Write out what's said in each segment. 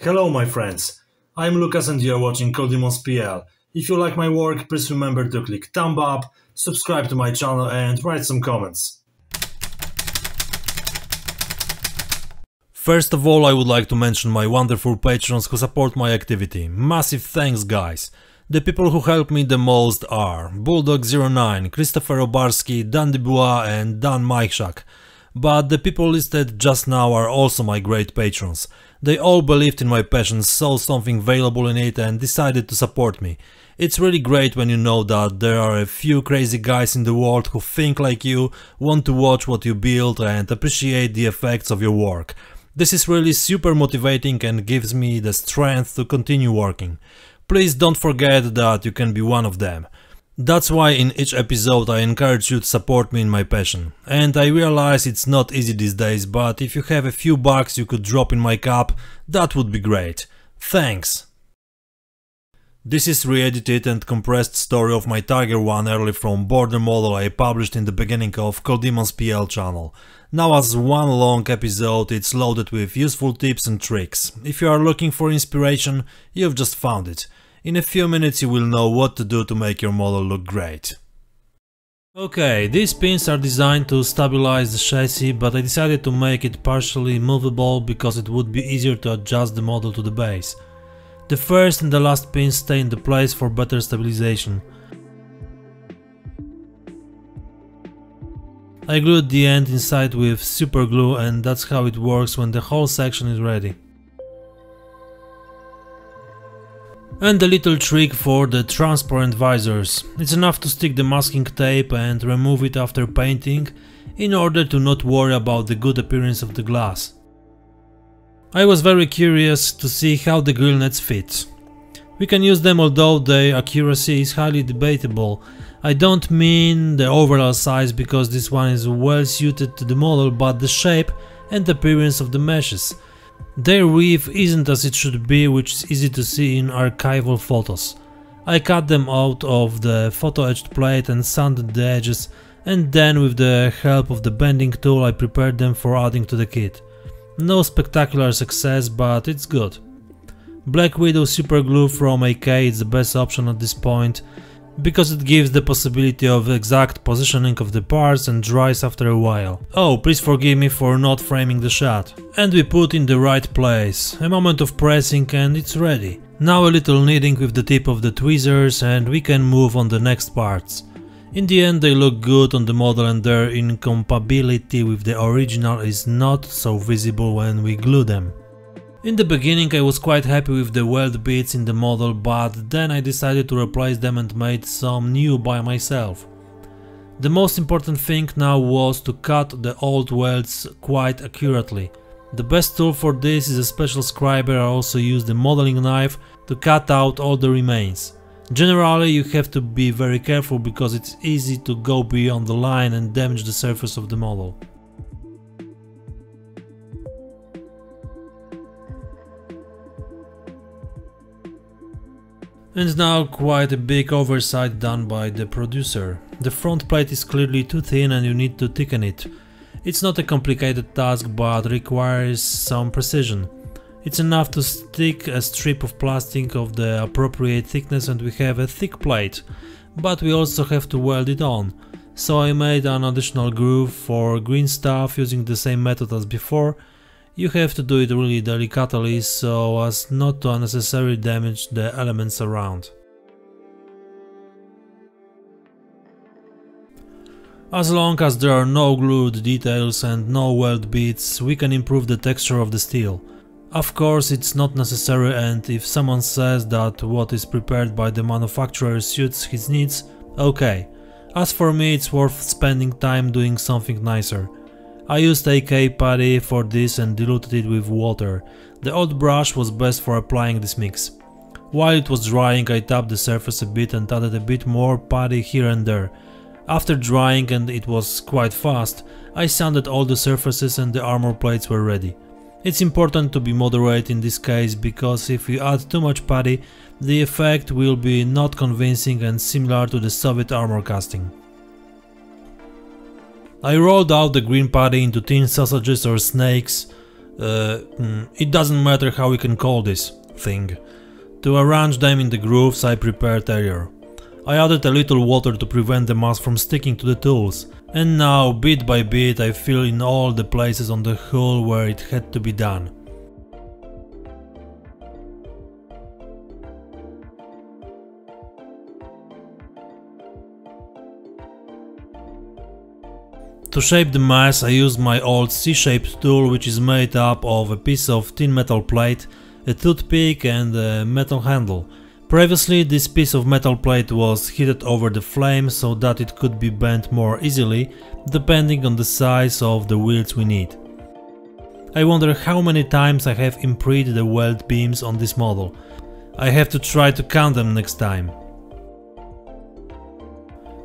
Hello my friends, I'm Lucas and you're watching Coldemons PL. If you like my work, please remember to click thumb up, subscribe to my channel and write some comments. First of all, I would like to mention my wonderful patrons who support my activity. Massive thanks guys! The people who help me the most are Bulldog09, Christopher Obarski, Dan Dubois and Dan Majchak. But the people listed just now are also my great patrons. They all believed in my passion, saw something valuable in it and decided to support me. It's really great when you know that there are a few crazy guys in the world who think like you, want to watch what you build and appreciate the effects of your work. This is really super motivating and gives me the strength to continue working. Please don't forget that you can be one of them. That's why in each episode I encourage you to support me in my passion. And I realize it's not easy these days, but if you have a few bucks you could drop in my cup, that would be great. Thanks! This is re-edited and compressed story of my Tiger 1 early from border model I published in the beginning of Coldemons PL channel. Now as one long episode it's loaded with useful tips and tricks. If you are looking for inspiration, you've just found it. In a few minutes you will know what to do to make your model look great. Okay, these pins are designed to stabilize the chassis, but I decided to make it partially movable because it would be easier to adjust the model to the base. The first and the last pins stay in the place for better stabilization. I glued the end inside with super glue and that's how it works when the whole section is ready. And a little trick for the transparent visors. It's enough to stick the masking tape and remove it after painting in order to not worry about the good appearance of the glass. I was very curious to see how the grill nets fit. We can use them although their accuracy is highly debatable. I don't mean the overall size because this one is well suited to the model but the shape and appearance of the meshes. Their weave isn't as it should be, which is easy to see in archival photos. I cut them out of the photo-etched plate and sanded the edges and then with the help of the bending tool I prepared them for adding to the kit. No spectacular success, but it's good. Black Widow Super Glue from AK is the best option at this point, because it gives the possibility of exact positioning of the parts and dries after a while. Oh, please forgive me for not framing the shot. And we put in the right place, a moment of pressing and it's ready. Now a little kneading with the tip of the tweezers and we can move on the next parts. In the end they look good on the model and their incompatibility with the original is not so visible when we glue them. In the beginning I was quite happy with the weld bits in the model, but then I decided to replace them and made some new by myself. The most important thing now was to cut the old welds quite accurately. The best tool for this is a special scriber, I also use the modeling knife to cut out all the remains. Generally you have to be very careful because it's easy to go beyond the line and damage the surface of the model. And now quite a big oversight done by the producer. The front plate is clearly too thin and you need to thicken it. It's not a complicated task but requires some precision. It's enough to stick a strip of plastic of the appropriate thickness and we have a thick plate, but we also have to weld it on. So I made an additional groove for green stuff using the same method as before you have to do it really delicately so as not to unnecessarily damage the elements around. As long as there are no glued details and no weld bits, we can improve the texture of the steel. Of course it's not necessary and if someone says that what is prepared by the manufacturer suits his needs, okay. As for me it's worth spending time doing something nicer. I used AK putty for this and diluted it with water. The old brush was best for applying this mix. While it was drying I tapped the surface a bit and added a bit more putty here and there. After drying and it was quite fast, I sanded all the surfaces and the armor plates were ready. It's important to be moderate in this case because if you add too much putty, the effect will be not convincing and similar to the Soviet armor casting. I rolled out the green putty into thin sausages or snakes uh, mm, it doesn't matter how we can call this thing. To arrange them in the grooves I prepared earlier. I added a little water to prevent the mass from sticking to the tools, and now bit by bit I fill in all the places on the hull where it had to be done. To shape the mass I used my old C-shaped tool which is made up of a piece of thin metal plate, a toothpick and a metal handle. Previously this piece of metal plate was heated over the flame so that it could be bent more easily depending on the size of the wheels we need. I wonder how many times I have imprinted the weld beams on this model. I have to try to count them next time.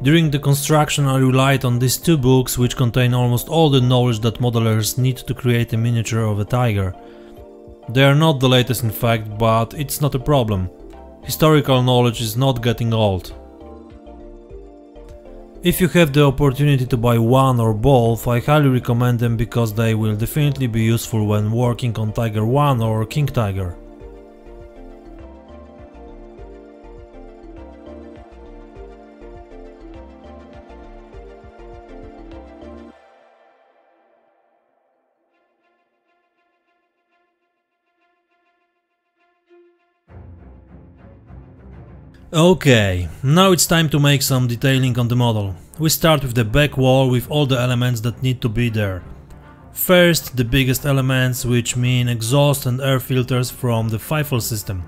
During the construction I relied on these two books which contain almost all the knowledge that modelers need to create a miniature of a tiger. They are not the latest in fact, but it's not a problem. Historical knowledge is not getting old. If you have the opportunity to buy one or both, I highly recommend them because they will definitely be useful when working on Tiger 1 or King Tiger. Okay, now it's time to make some detailing on the model. We start with the back wall with all the elements that need to be there. First, the biggest elements, which mean exhaust and air filters from the Feifel system.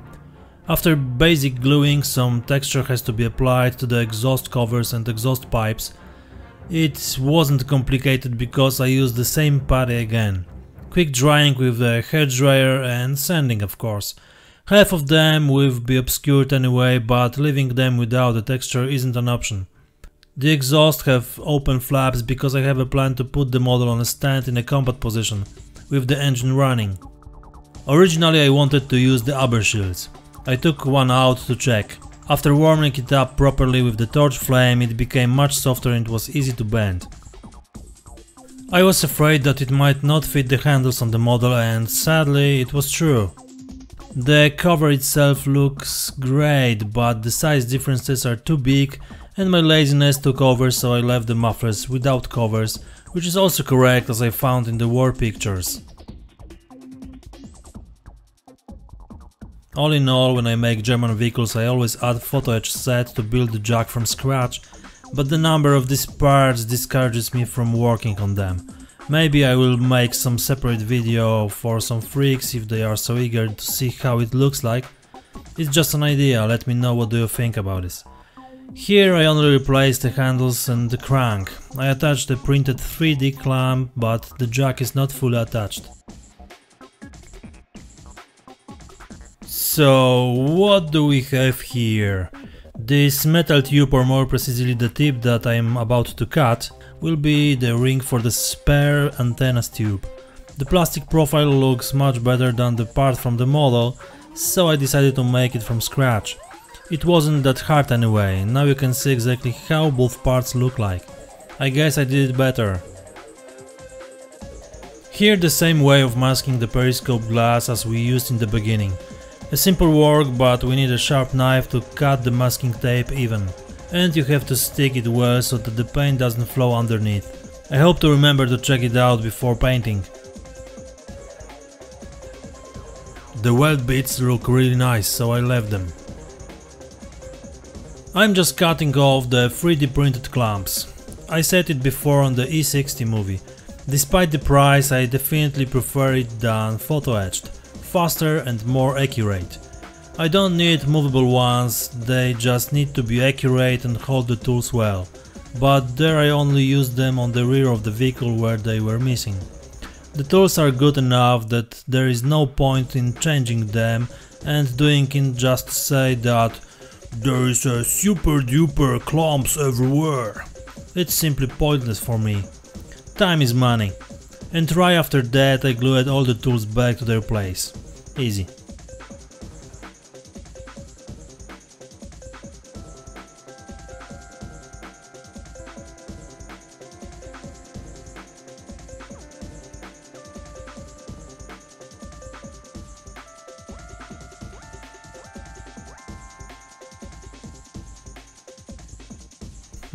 After basic gluing, some texture has to be applied to the exhaust covers and exhaust pipes. It wasn't complicated because I used the same putty again. Quick drying with the hair dryer and sanding of course. Half of them will be obscured anyway, but leaving them without the texture isn't an option. The exhaust have open flaps because I have a plan to put the model on a stand in a combat position, with the engine running. Originally I wanted to use the upper shields. I took one out to check. After warming it up properly with the torch flame it became much softer and was easy to bend. I was afraid that it might not fit the handles on the model and sadly it was true. The cover itself looks great, but the size differences are too big and my laziness took over so I left the mufflers without covers, which is also correct as I found in the war pictures. All in all, when I make German vehicles I always add photo etch set to build the jack from scratch, but the number of these parts discourages me from working on them. Maybe I will make some separate video for some freaks if they are so eager to see how it looks like. It's just an idea, let me know what do you think about this. Here I only replaced the handles and the crank. I attached the printed 3D clamp, but the jack is not fully attached. So what do we have here? This metal tube or more precisely the tip that I am about to cut will be the ring for the spare antennas tube. The plastic profile looks much better than the part from the model, so I decided to make it from scratch. It wasn't that hard anyway, now you can see exactly how both parts look like. I guess I did it better. Here the same way of masking the periscope glass as we used in the beginning. A simple work, but we need a sharp knife to cut the masking tape even and you have to stick it well so that the paint doesn't flow underneath. I hope to remember to check it out before painting. The weld bits look really nice, so I left them. I'm just cutting off the 3D printed clamps. I said it before on the E60 movie. Despite the price, I definitely prefer it than photo etched, faster and more accurate. I don't need movable ones, they just need to be accurate and hold the tools well. But there I only used them on the rear of the vehicle where they were missing. The tools are good enough that there is no point in changing them and doing it just say that there is a super duper clumps everywhere. It's simply pointless for me. Time is money. And right after that I glued all the tools back to their place. Easy.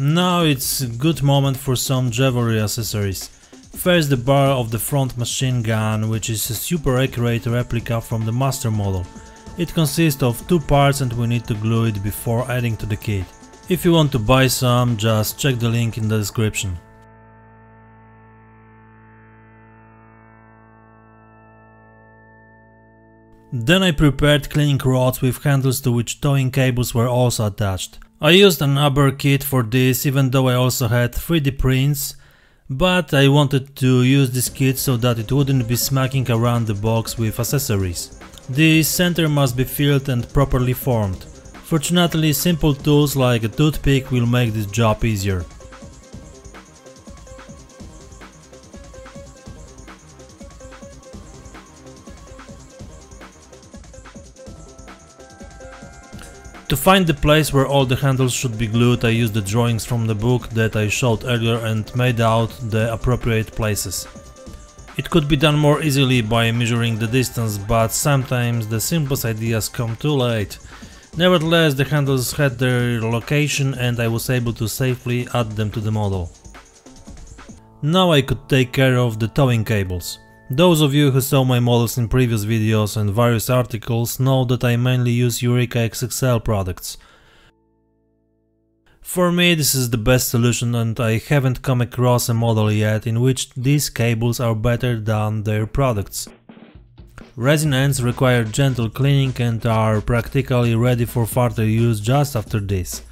Now it's a good moment for some jewelry accessories. First the bar of the front machine gun, which is a super accurate replica from the master model. It consists of two parts and we need to glue it before adding to the kit. If you want to buy some, just check the link in the description. Then I prepared cleaning rods with handles to which towing cables were also attached. I used an Aber kit for this even though I also had 3D prints, but I wanted to use this kit so that it wouldn't be smacking around the box with accessories. The center must be filled and properly formed. Fortunately simple tools like a toothpick will make this job easier. To find the place where all the handles should be glued I used the drawings from the book that I showed earlier and made out the appropriate places. It could be done more easily by measuring the distance, but sometimes the simplest ideas come too late. Nevertheless, the handles had their location and I was able to safely add them to the model. Now I could take care of the towing cables. Those of you who saw my models in previous videos and various articles know that I mainly use Eureka XXL products. For me this is the best solution and I haven't come across a model yet in which these cables are better than their products. Resin ends require gentle cleaning and are practically ready for further use just after this.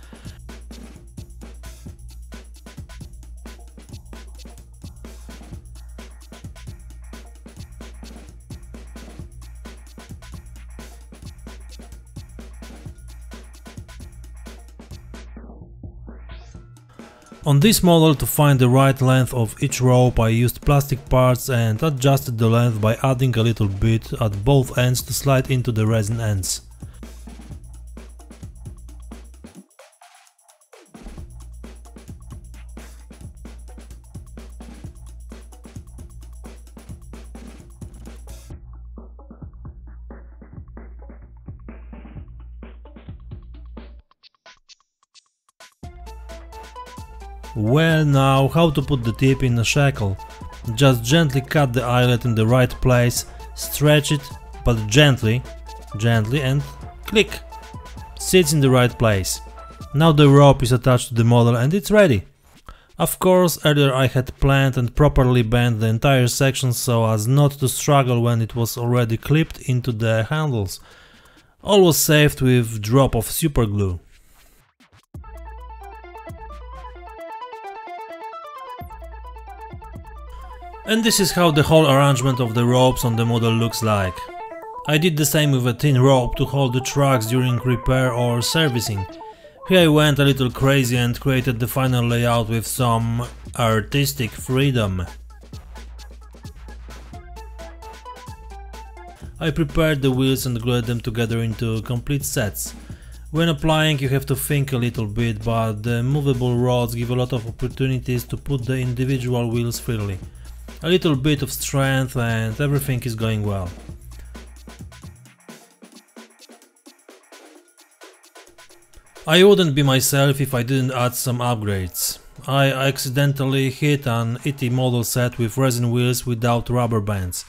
On this model to find the right length of each rope I used plastic parts and adjusted the length by adding a little bit at both ends to slide into the resin ends. Well now, how to put the tip in a shackle? Just gently cut the eyelet in the right place, stretch it, but gently, gently and click. Sits in the right place. Now the rope is attached to the model and it's ready. Of course, earlier I had planned and properly bent the entire section so as not to struggle when it was already clipped into the handles. All was saved with drop of super And this is how the whole arrangement of the ropes on the model looks like. I did the same with a thin rope to hold the trucks during repair or servicing. Here I went a little crazy and created the final layout with some artistic freedom. I prepared the wheels and glued them together into complete sets. When applying you have to think a little bit, but the movable rods give a lot of opportunities to put the individual wheels freely a little bit of strength and everything is going well. I wouldn't be myself if I didn't add some upgrades. I accidentally hit an ET model set with resin wheels without rubber bands.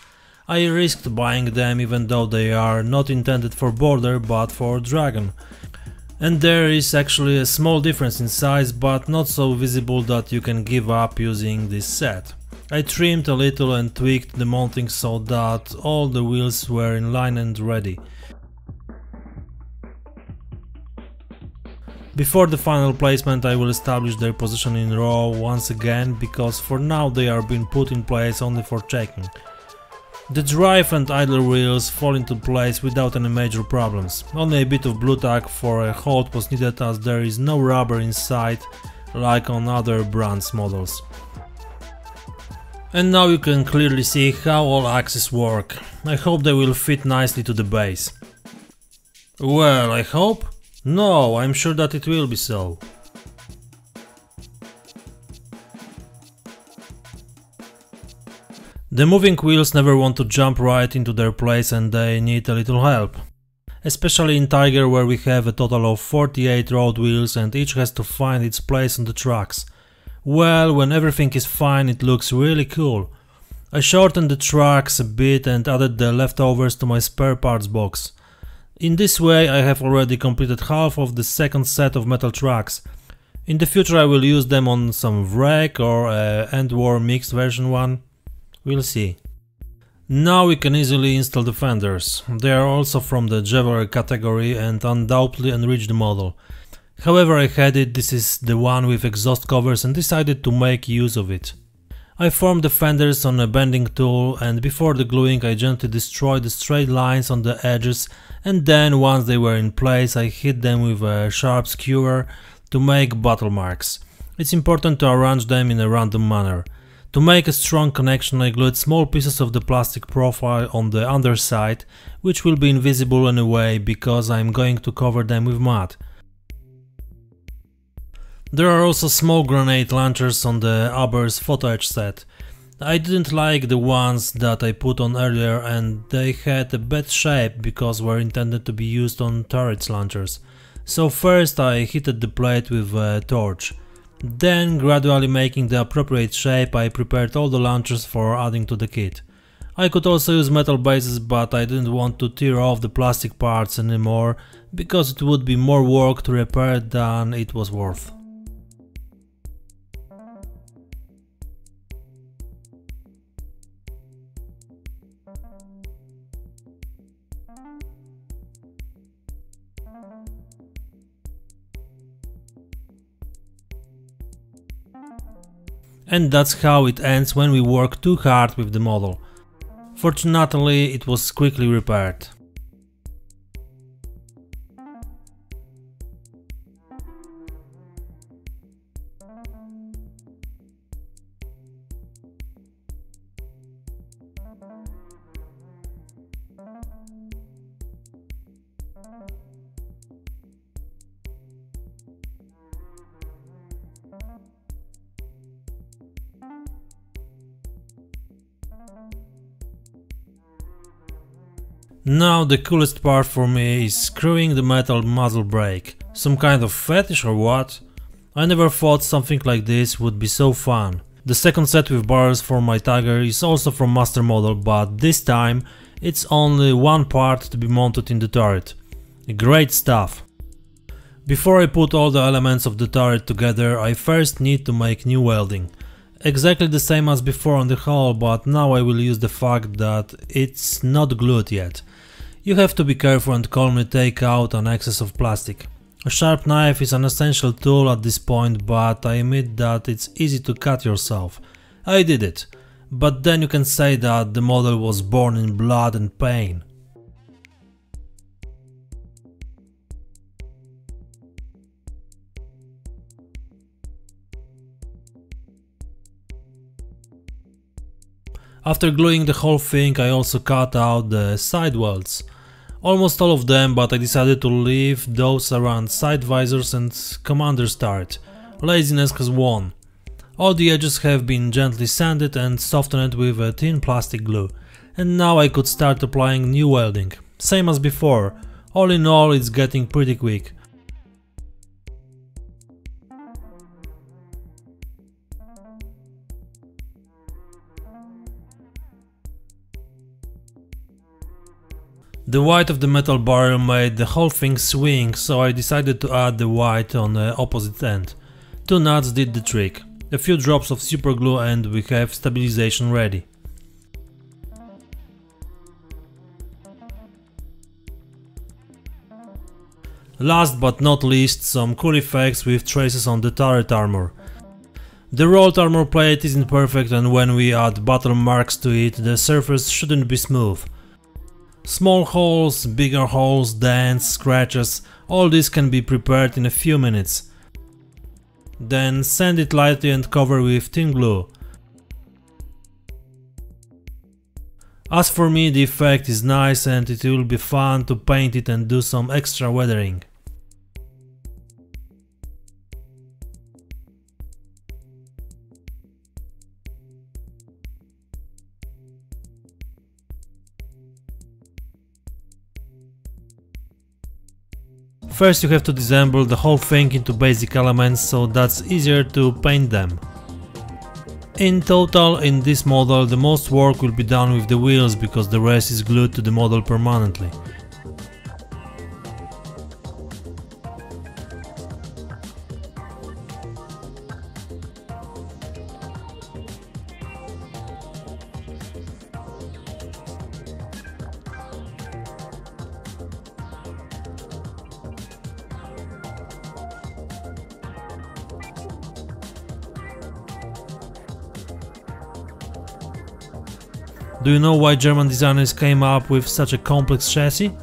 I risked buying them even though they are not intended for border but for dragon. And there is actually a small difference in size but not so visible that you can give up using this set. I trimmed a little and tweaked the mounting so that all the wheels were in line and ready. Before the final placement I will establish their position in row once again because for now they are being put in place only for checking. The drive and idler wheels fall into place without any major problems. Only a bit of Blu Tack for a hold was needed as there is no rubber inside like on other brands models. And now you can clearly see how all axes work. I hope they will fit nicely to the base. Well, I hope? No, I'm sure that it will be so. The moving wheels never want to jump right into their place and they need a little help. especially in Tiger where we have a total of 48 road wheels and each has to find its place on the tracks. Well, when everything is fine it looks really cool. I shortened the tracks a bit and added the leftovers to my spare parts box. In this way I have already completed half of the second set of metal tracks. In the future I will use them on some wreck or uh, end war mixed version one. We'll see. Now we can easily install the fenders. They are also from the Javelry category and undoubtedly enrich the model. However I had it, this is the one with exhaust covers and decided to make use of it. I formed the fenders on a bending tool and before the gluing I gently destroyed the straight lines on the edges and then once they were in place I hit them with a sharp skewer to make battle marks. It's important to arrange them in a random manner. To make a strong connection I glued small pieces of the plastic profile on the underside, which will be invisible anyway because I'm going to cover them with mud. There are also small grenade launchers on the Aber's photo etch set. I didn't like the ones that I put on earlier and they had a bad shape because were intended to be used on turret launchers. So first I heated the plate with a torch. Then, gradually making the appropriate shape, I prepared all the launchers for adding to the kit. I could also use metal bases, but I didn't want to tear off the plastic parts anymore, because it would be more work to repair than it was worth. And that's how it ends when we work too hard with the model. Fortunately, it was quickly repaired. Now the coolest part for me is screwing the metal muzzle brake. Some kind of fetish or what? I never thought something like this would be so fun. The second set with barrels for my Tiger is also from Master Model, but this time it's only one part to be mounted in the turret. Great stuff. Before I put all the elements of the turret together, I first need to make new welding. Exactly the same as before on the hull, but now I will use the fact that it's not glued yet. You have to be careful and calmly take out an excess of plastic. A sharp knife is an essential tool at this point, but I admit that it's easy to cut yourself. I did it. But then you can say that the model was born in blood and pain. After gluing the whole thing I also cut out the side welds. Almost all of them, but I decided to leave those around side visors and commander's turret. Laziness has won. All the edges have been gently sanded and softened with a thin plastic glue. And now I could start applying new welding. Same as before. All in all it's getting pretty quick. The white of the metal barrel made the whole thing swing, so I decided to add the white on the opposite end. Two nuts did the trick. A few drops of superglue and we have stabilization ready. Last but not least, some cool effects with traces on the turret armor. The rolled armor plate isn't perfect and when we add battle marks to it, the surface shouldn't be smooth. Small holes, bigger holes, dents, scratches, all this can be prepared in a few minutes. Then sand it lightly and cover with thin glue. As for me the effect is nice and it will be fun to paint it and do some extra weathering. First you have to disassemble the whole thing into basic elements so that's easier to paint them. In total, in this model the most work will be done with the wheels because the rest is glued to the model permanently. Do you know why German designers came up with such a complex chassis?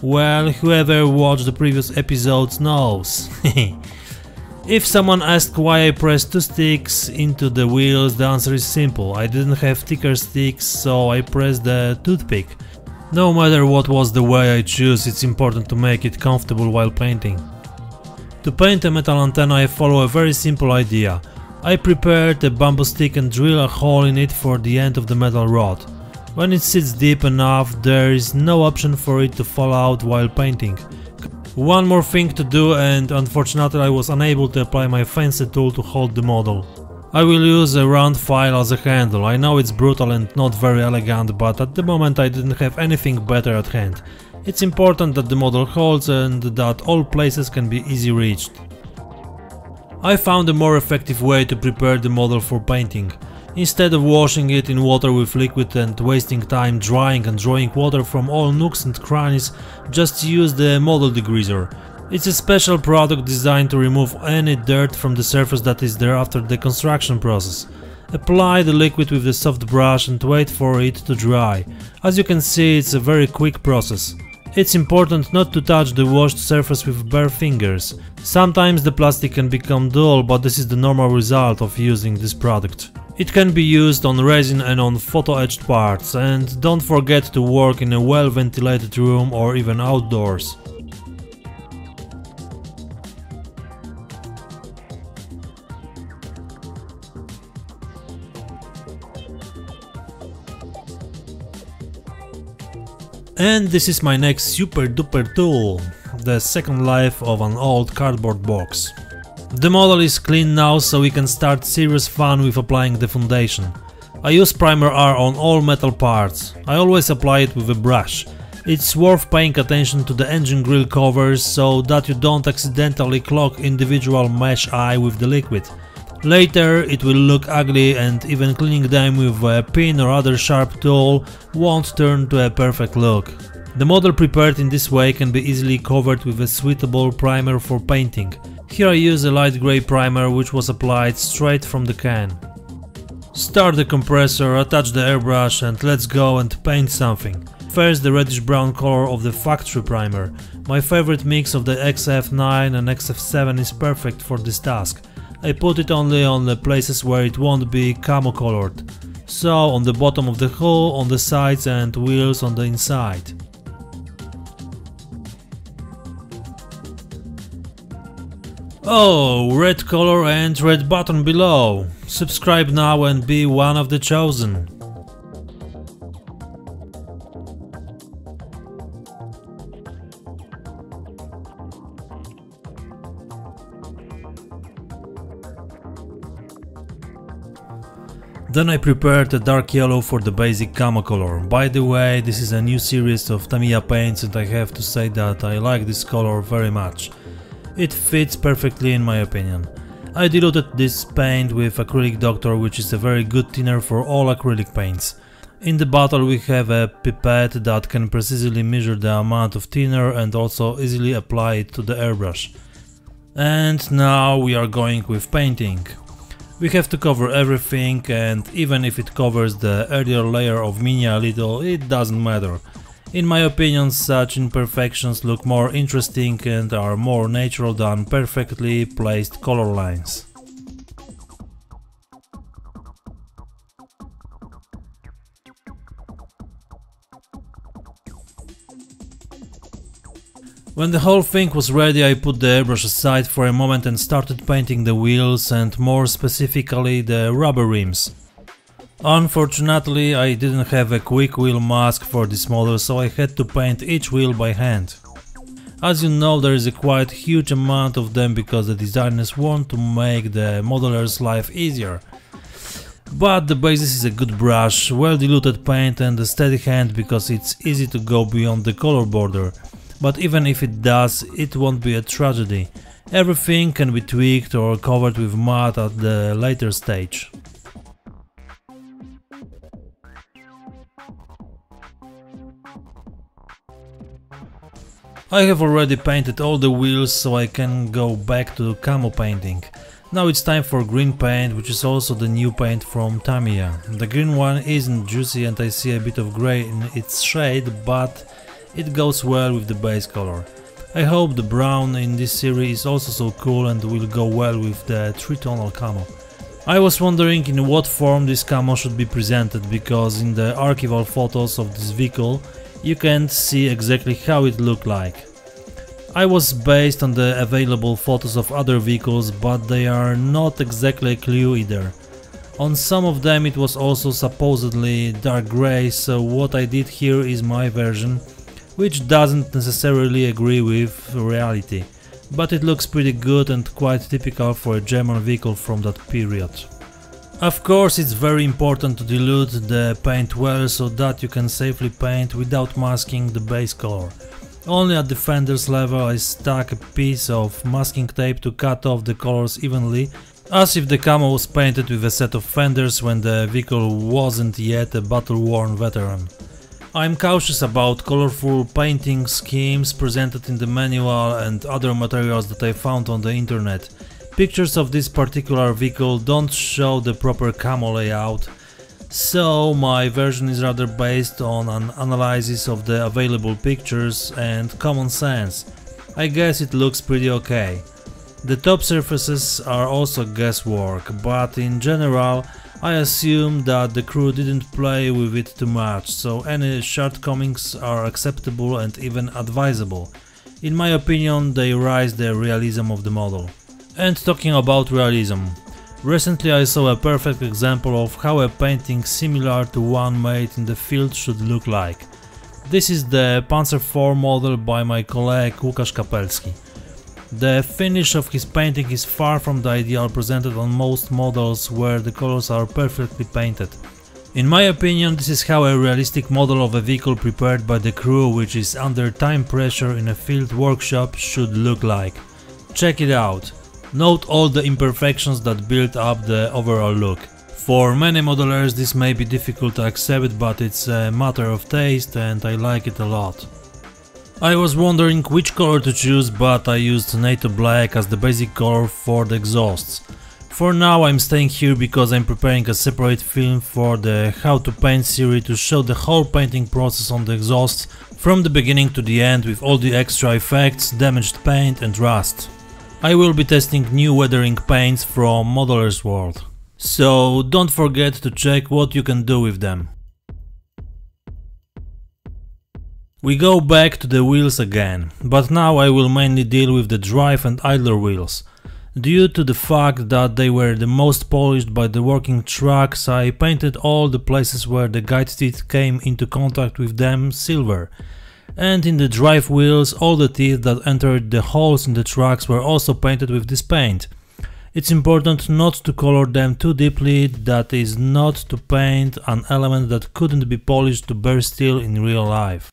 Well, whoever watched the previous episodes knows. if someone asked why I pressed two sticks into the wheels, the answer is simple. I didn't have thicker sticks, so I pressed the toothpick. No matter what was the way I choose, it's important to make it comfortable while painting. To paint a metal antenna I follow a very simple idea. I prepared a bamboo stick and drill a hole in it for the end of the metal rod. When it sits deep enough, there is no option for it to fall out while painting. One more thing to do and unfortunately I was unable to apply my fancy tool to hold the model. I will use a round file as a handle, I know it's brutal and not very elegant, but at the moment I didn't have anything better at hand. It's important that the model holds and that all places can be easy reached. I found a more effective way to prepare the model for painting. Instead of washing it in water with liquid and wasting time drying and drawing water from all nooks and crannies, just use the model degreaser. It's a special product designed to remove any dirt from the surface that is there after the construction process. Apply the liquid with the soft brush and wait for it to dry. As you can see it's a very quick process. It's important not to touch the washed surface with bare fingers. Sometimes the plastic can become dull but this is the normal result of using this product. It can be used on resin and on photo-etched parts and don't forget to work in a well-ventilated room or even outdoors. And this is my next super duper tool, the second life of an old cardboard box. The model is clean now so we can start serious fun with applying the foundation. I use primer R on all metal parts, I always apply it with a brush. It's worth paying attention to the engine grill covers so that you don't accidentally clog individual mesh eye with the liquid. Later it will look ugly and even cleaning them with a pin or other sharp tool won't turn to a perfect look. The model prepared in this way can be easily covered with a suitable primer for painting. Here I use a light grey primer which was applied straight from the can. Start the compressor, attach the airbrush and let's go and paint something. First the reddish brown color of the factory primer. My favorite mix of the XF9 and XF7 is perfect for this task. I put it only on the places where it won't be camo colored. So on the bottom of the hull, on the sides and wheels on the inside. Oh, red color and red button below. Subscribe now and be one of the chosen. Then I prepared a dark yellow for the basic camo color. By the way, this is a new series of Tamiya paints and I have to say that I like this color very much. It fits perfectly in my opinion. I diluted this paint with Acrylic Doctor which is a very good thinner for all acrylic paints. In the bottle we have a pipette that can precisely measure the amount of thinner and also easily apply it to the airbrush. And now we are going with painting. We have to cover everything and even if it covers the earlier layer of Minia a little, it doesn't matter. In my opinion such imperfections look more interesting and are more natural than perfectly placed color lines. When the whole thing was ready I put the airbrush aside for a moment and started painting the wheels and more specifically the rubber rims. Unfortunately, I didn't have a quick wheel mask for this model, so I had to paint each wheel by hand. As you know there is a quite huge amount of them because the designers want to make the modeler's life easier. But the basis is a good brush, well diluted paint and a steady hand because it's easy to go beyond the color border. But even if it does, it won't be a tragedy. Everything can be tweaked or covered with mud at the later stage. I have already painted all the wheels so I can go back to the camo painting. Now it's time for green paint, which is also the new paint from Tamiya. The green one isn't juicy and I see a bit of grey in its shade, but it goes well with the base color. I hope the brown in this series is also so cool and will go well with the three-tonal camo. I was wondering in what form this camo should be presented, because in the archival photos of this vehicle you can't see exactly how it looked like. I was based on the available photos of other vehicles, but they are not exactly a clue either. On some of them it was also supposedly dark grey, so what I did here is my version, which doesn't necessarily agree with reality, but it looks pretty good and quite typical for a German vehicle from that period. Of course it's very important to dilute the paint well so that you can safely paint without masking the base color. Only at the fenders level I stuck a piece of masking tape to cut off the colors evenly, as if the camo was painted with a set of fenders when the vehicle wasn't yet a battle-worn veteran. I'm cautious about colorful painting schemes presented in the manual and other materials that I found on the internet. Pictures of this particular vehicle don't show the proper camo layout, so my version is rather based on an analysis of the available pictures and common sense. I guess it looks pretty okay. The top surfaces are also guesswork, but in general I assume that the crew didn't play with it too much, so any shortcomings are acceptable and even advisable. In my opinion they rise the realism of the model. And talking about realism, recently I saw a perfect example of how a painting similar to one made in the field should look like. This is the Panzer IV model by my colleague Łukasz Kapelski. The finish of his painting is far from the ideal presented on most models where the colors are perfectly painted. In my opinion this is how a realistic model of a vehicle prepared by the crew which is under time pressure in a field workshop should look like. Check it out. Note all the imperfections that build up the overall look. For many modelers this may be difficult to accept but it's a matter of taste and I like it a lot. I was wondering which color to choose but I used NATO black as the basic color for the exhausts. For now I'm staying here because I'm preparing a separate film for the How to Paint series to show the whole painting process on the exhausts from the beginning to the end with all the extra effects, damaged paint and rust. I will be testing new weathering paints from Modeler's World. So don't forget to check what you can do with them. We go back to the wheels again, but now I will mainly deal with the drive and idler wheels. Due to the fact that they were the most polished by the working trucks, I painted all the places where the guide teeth came into contact with them silver and in the drive wheels all the teeth that entered the holes in the trucks were also painted with this paint. It's important not to color them too deeply, that is not to paint an element that couldn't be polished to bare steel in real life.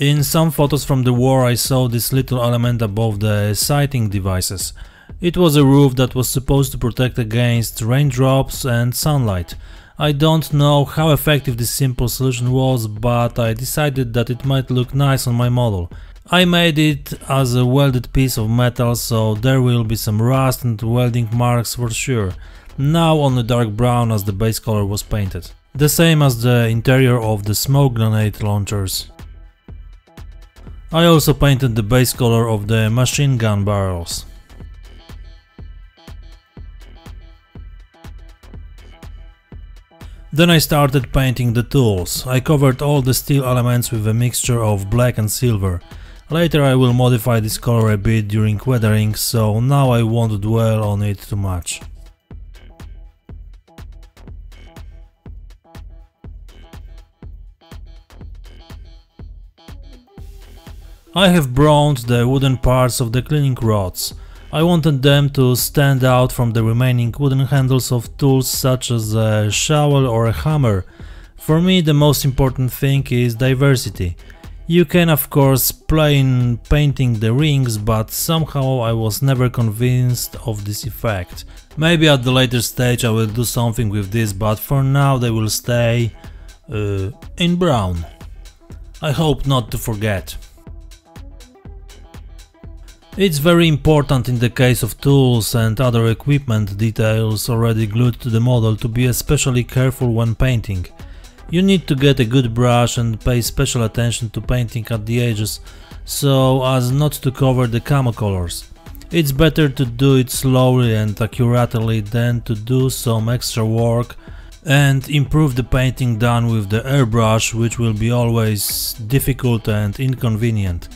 In some photos from the war I saw this little element above the sighting devices. It was a roof that was supposed to protect against raindrops and sunlight. I don't know how effective this simple solution was, but I decided that it might look nice on my model. I made it as a welded piece of metal, so there will be some rust and welding marks for sure. Now only dark brown as the base color was painted. The same as the interior of the smoke grenade launchers. I also painted the base color of the machine gun barrels. Then I started painting the tools. I covered all the steel elements with a mixture of black and silver. Later I will modify this color a bit during weathering, so now I won't dwell on it too much. I have bronzed the wooden parts of the cleaning rods. I wanted them to stand out from the remaining wooden handles of tools such as a shovel or a hammer. For me the most important thing is diversity. You can of course play in painting the rings, but somehow I was never convinced of this effect. Maybe at the later stage I will do something with this, but for now they will stay uh, in brown. I hope not to forget. It's very important in the case of tools and other equipment details already glued to the model to be especially careful when painting. You need to get a good brush and pay special attention to painting at the edges, so as not to cover the camo colors. It's better to do it slowly and accurately than to do some extra work and improve the painting done with the airbrush which will be always difficult and inconvenient.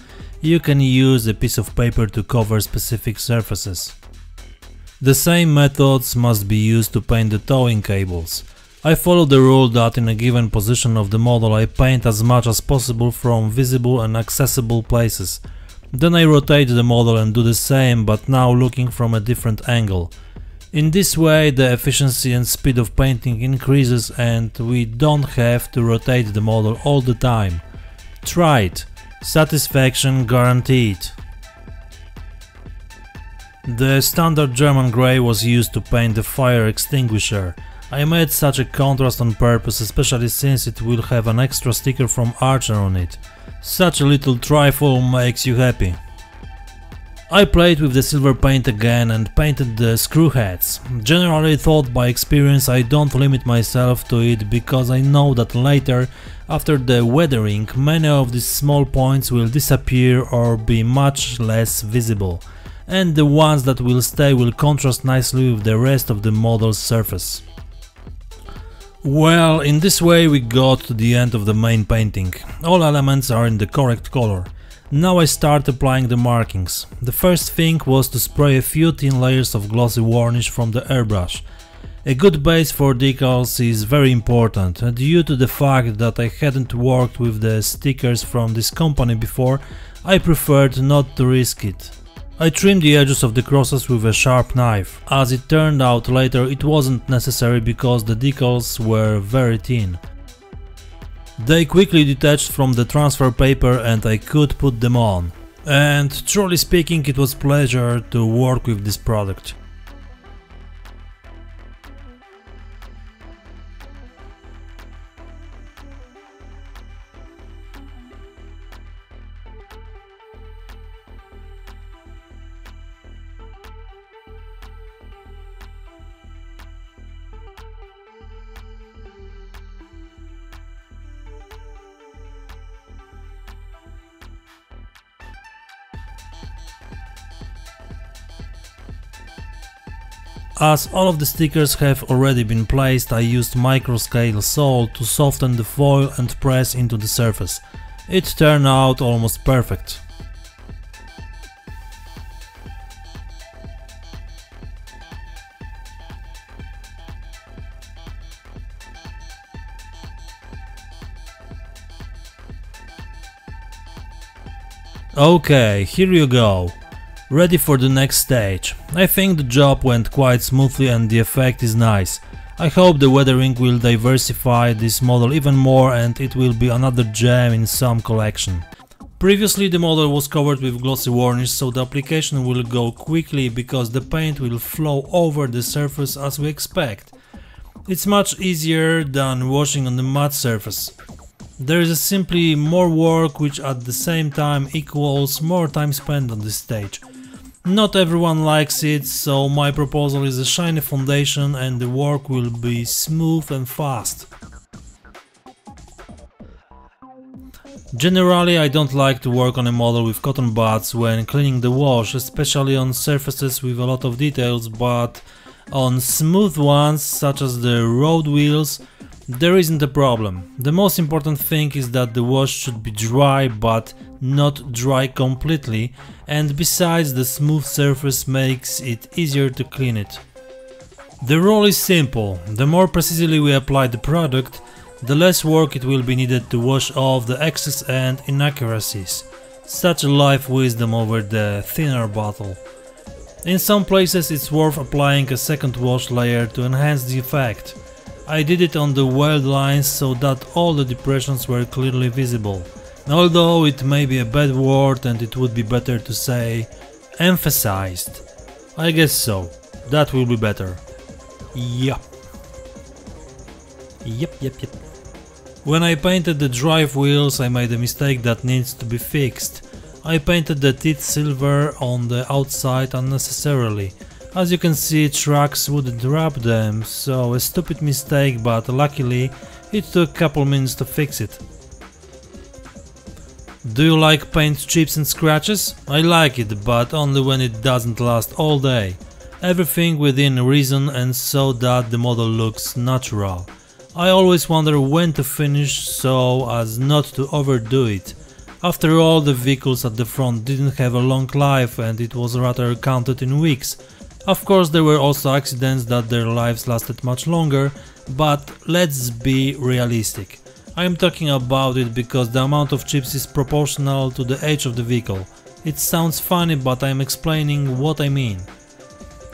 You can use a piece of paper to cover specific surfaces. The same methods must be used to paint the towing cables. I follow the rule that in a given position of the model I paint as much as possible from visible and accessible places. Then I rotate the model and do the same but now looking from a different angle. In this way the efficiency and speed of painting increases and we don't have to rotate the model all the time. Try it, satisfaction guaranteed. The standard German grey was used to paint the fire extinguisher. I made such a contrast on purpose, especially since it will have an extra sticker from Archer on it. Such a little trifle makes you happy. I played with the silver paint again and painted the screw heads. Generally thought by experience I don't limit myself to it because I know that later, after the weathering, many of these small points will disappear or be much less visible, and the ones that will stay will contrast nicely with the rest of the model's surface. Well, in this way we got to the end of the main painting. All elements are in the correct color. Now I start applying the markings. The first thing was to spray a few thin layers of glossy varnish from the airbrush. A good base for decals is very important, uh, due to the fact that I hadn't worked with the stickers from this company before, I preferred not to risk it. I trimmed the edges of the crosses with a sharp knife. As it turned out later it wasn't necessary because the decals were very thin. They quickly detached from the transfer paper and I could put them on. And truly speaking it was pleasure to work with this product. As all of the stickers have already been placed, I used Microscale Sol to soften the foil and press into the surface. It turned out almost perfect. Okay, here you go ready for the next stage. I think the job went quite smoothly and the effect is nice. I hope the weathering will diversify this model even more and it will be another gem in some collection. Previously the model was covered with glossy varnish so the application will go quickly because the paint will flow over the surface as we expect. It's much easier than washing on the matte surface. There is simply more work which at the same time equals more time spent on this stage. Not everyone likes it, so my proposal is a shiny foundation and the work will be smooth and fast. Generally I don't like to work on a model with cotton buds when cleaning the wash, especially on surfaces with a lot of details, but on smooth ones such as the road wheels there isn't a problem. The most important thing is that the wash should be dry but not dry completely and besides the smooth surface makes it easier to clean it. The rule is simple, the more precisely we apply the product, the less work it will be needed to wash off the excess and inaccuracies. Such a life wisdom over the thinner bottle. In some places it's worth applying a second wash layer to enhance the effect. I did it on the weld lines so that all the depressions were clearly visible. Although it may be a bad word and it would be better to say emphasized. I guess so. That will be better. Yep. Yep, yep, yep. When I painted the drive wheels I made a mistake that needs to be fixed. I painted the teeth silver on the outside unnecessarily. As you can see trucks would drop them, so a stupid mistake but luckily it took a couple minutes to fix it. Do you like paint chips and scratches? I like it, but only when it doesn't last all day. Everything within reason and so that the model looks natural. I always wonder when to finish so as not to overdo it. After all the vehicles at the front didn't have a long life and it was rather counted in weeks, of course there were also accidents that their lives lasted much longer, but let's be realistic. I am talking about it because the amount of chips is proportional to the age of the vehicle. It sounds funny but I am explaining what I mean.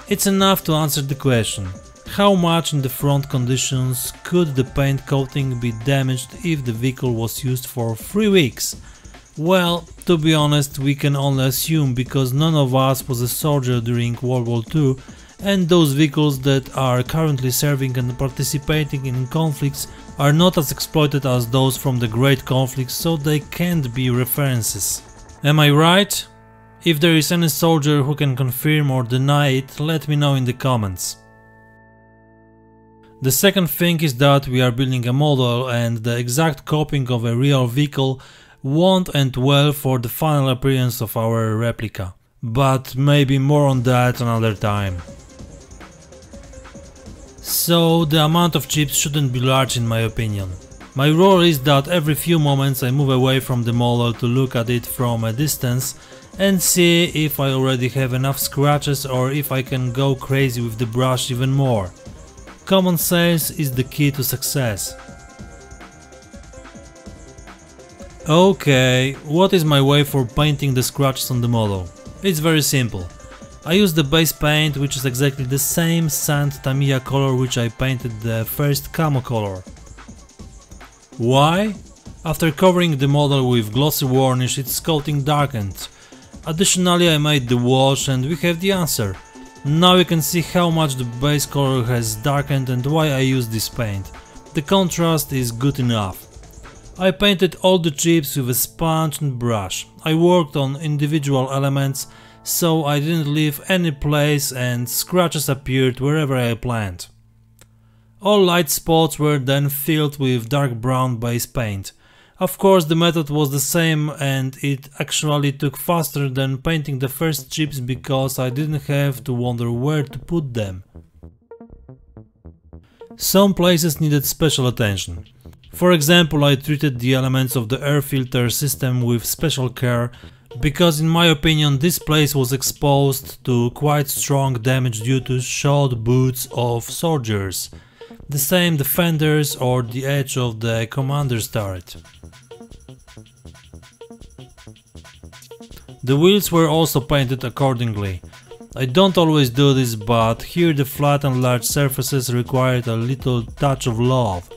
It's enough to answer the question. How much in the front conditions could the paint coating be damaged if the vehicle was used for 3 weeks? Well, to be honest, we can only assume because none of us was a soldier during World War II and those vehicles that are currently serving and participating in conflicts are not as exploited as those from the Great Conflicts so they can't be references. Am I right? If there is any soldier who can confirm or deny it, let me know in the comments. The second thing is that we are building a model and the exact copying of a real vehicle won't end well for the final appearance of our replica. But maybe more on that another time. So the amount of chips shouldn't be large in my opinion. My rule is that every few moments I move away from the model to look at it from a distance and see if I already have enough scratches or if I can go crazy with the brush even more. Common sense is the key to success. Okay, what is my way for painting the scratches on the model? It's very simple. I use the base paint which is exactly the same sand Tamiya color which I painted the first camo color. Why? After covering the model with glossy varnish its coating darkened. Additionally I made the wash and we have the answer. Now you can see how much the base color has darkened and why I use this paint. The contrast is good enough. I painted all the chips with a sponge and brush. I worked on individual elements so I didn't leave any place and scratches appeared wherever I planned. All light spots were then filled with dark brown base paint. Of course the method was the same and it actually took faster than painting the first chips because I didn't have to wonder where to put them. Some places needed special attention. For example, I treated the elements of the air filter system with special care because in my opinion this place was exposed to quite strong damage due to shot boots of soldiers, the same defenders or the edge of the commander's turret. The wheels were also painted accordingly. I don't always do this but here the flat and large surfaces required a little touch of love.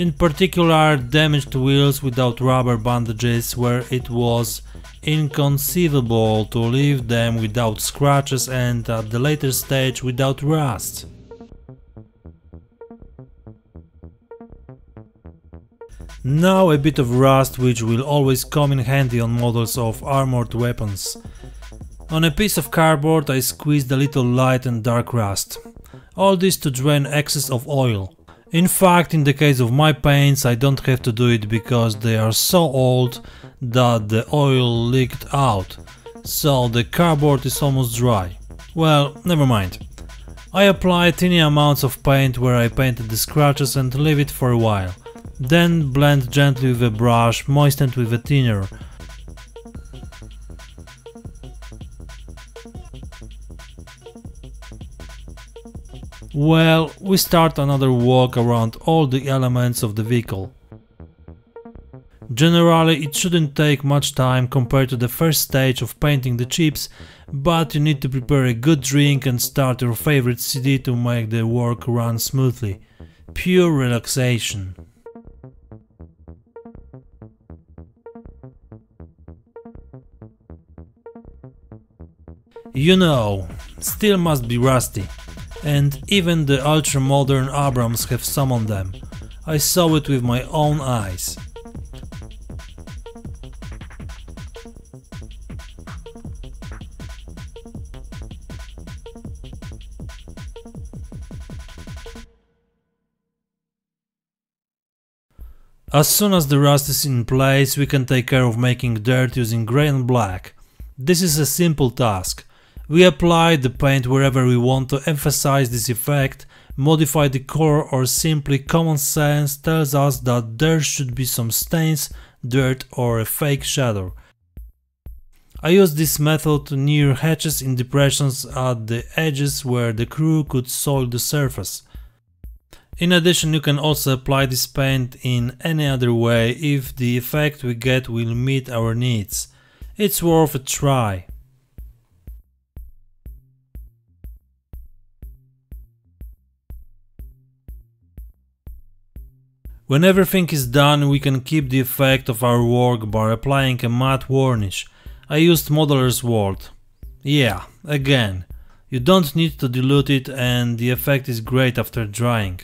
In particular, damaged wheels without rubber bandages where it was inconceivable to leave them without scratches and at the later stage without rust. Now a bit of rust which will always come in handy on models of armored weapons. On a piece of cardboard I squeezed a little light and dark rust. All this to drain excess of oil. In fact, in the case of my paints, I don't have to do it because they are so old that the oil leaked out, so the cardboard is almost dry. Well, never mind. I apply tiny amounts of paint where I painted the scratches and leave it for a while. Then blend gently with a brush, moistened with a thinner. Well, we start another walk around all the elements of the vehicle. Generally it shouldn't take much time compared to the first stage of painting the chips, but you need to prepare a good drink and start your favorite CD to make the work run smoothly. Pure relaxation. You know, still must be rusty, and even the ultra-modern Abrams have some on them. I saw it with my own eyes. As soon as the rust is in place, we can take care of making dirt using grey and black. This is a simple task. We apply the paint wherever we want to emphasize this effect, modify the color or simply common sense tells us that there should be some stains, dirt or a fake shadow. I use this method to near hatches in depressions at the edges where the crew could soil the surface. In addition you can also apply this paint in any other way if the effect we get will meet our needs. It's worth a try. When everything is done we can keep the effect of our work by applying a matte varnish. I used Modeler's World. Yeah, again, you don't need to dilute it and the effect is great after drying.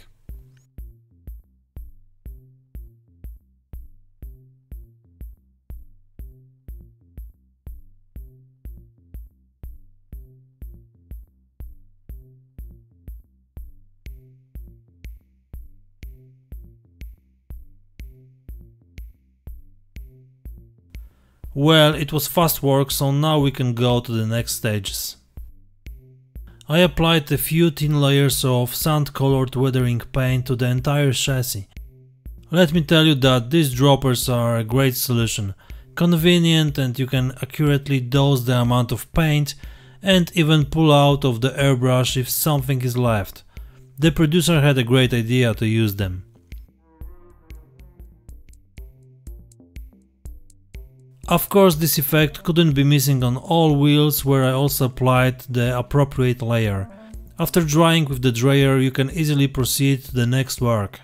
Well, it was fast work, so now we can go to the next stages. I applied a few thin layers of sand-colored weathering paint to the entire chassis. Let me tell you that these droppers are a great solution, convenient and you can accurately dose the amount of paint and even pull out of the airbrush if something is left. The producer had a great idea to use them. Of course this effect couldn't be missing on all wheels where I also applied the appropriate layer. After drying with the dryer you can easily proceed to the next work.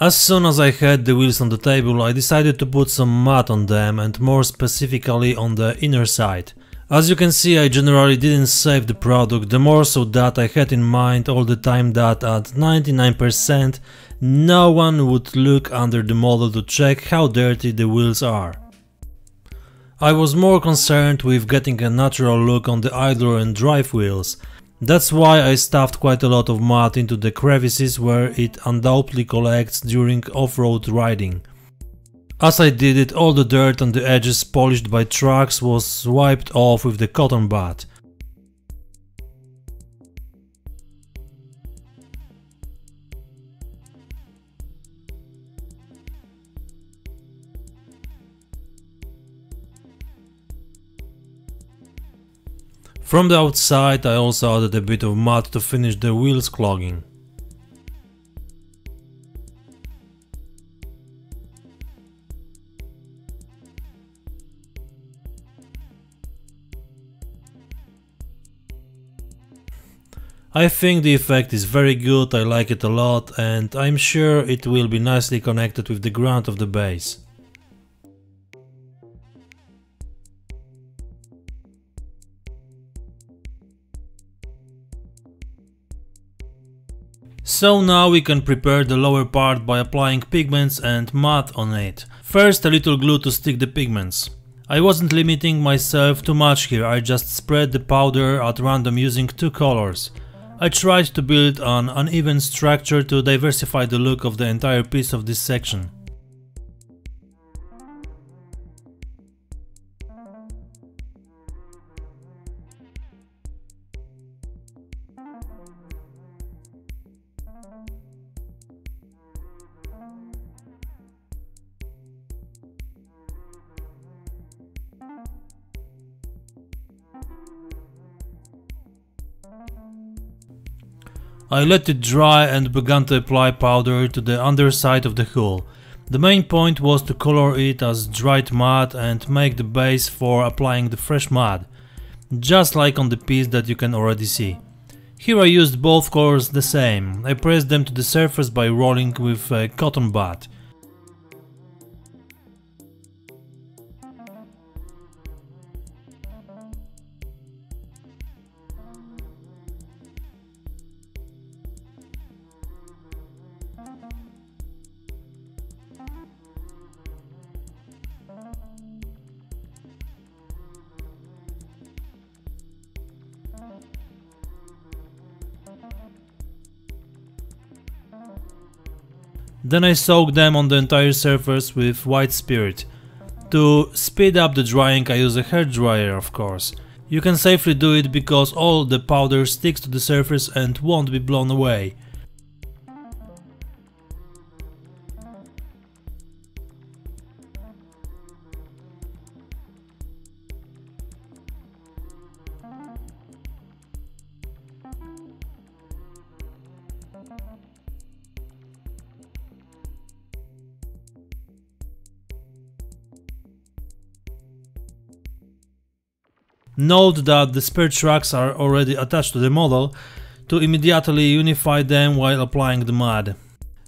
As soon as I had the wheels on the table I decided to put some mud on them and more specifically on the inner side. As you can see I generally didn't save the product, the more so that I had in mind all the time that at 99% no one would look under the model to check how dirty the wheels are. I was more concerned with getting a natural look on the idler and drive wheels. That's why I stuffed quite a lot of mud into the crevices where it undoubtedly collects during off-road riding. As I did it, all the dirt on the edges polished by trucks was wiped off with the cotton bud. From the outside I also added a bit of mud to finish the wheels clogging. I think the effect is very good, I like it a lot and I'm sure it will be nicely connected with the ground of the base. So now we can prepare the lower part by applying pigments and mud on it. First a little glue to stick the pigments. I wasn't limiting myself too much here, I just spread the powder at random using two colors. I tried to build an uneven structure to diversify the look of the entire piece of this section. I let it dry and began to apply powder to the underside of the hull. The main point was to color it as dried mud and make the base for applying the fresh mud, just like on the piece that you can already see. Here I used both colors the same, I pressed them to the surface by rolling with a cotton bud. Then I soak them on the entire surface with white spirit. To speed up the drying I use a hair dryer of course. You can safely do it because all the powder sticks to the surface and won't be blown away. Note that the spare tracks are already attached to the model to immediately unify them while applying the mud,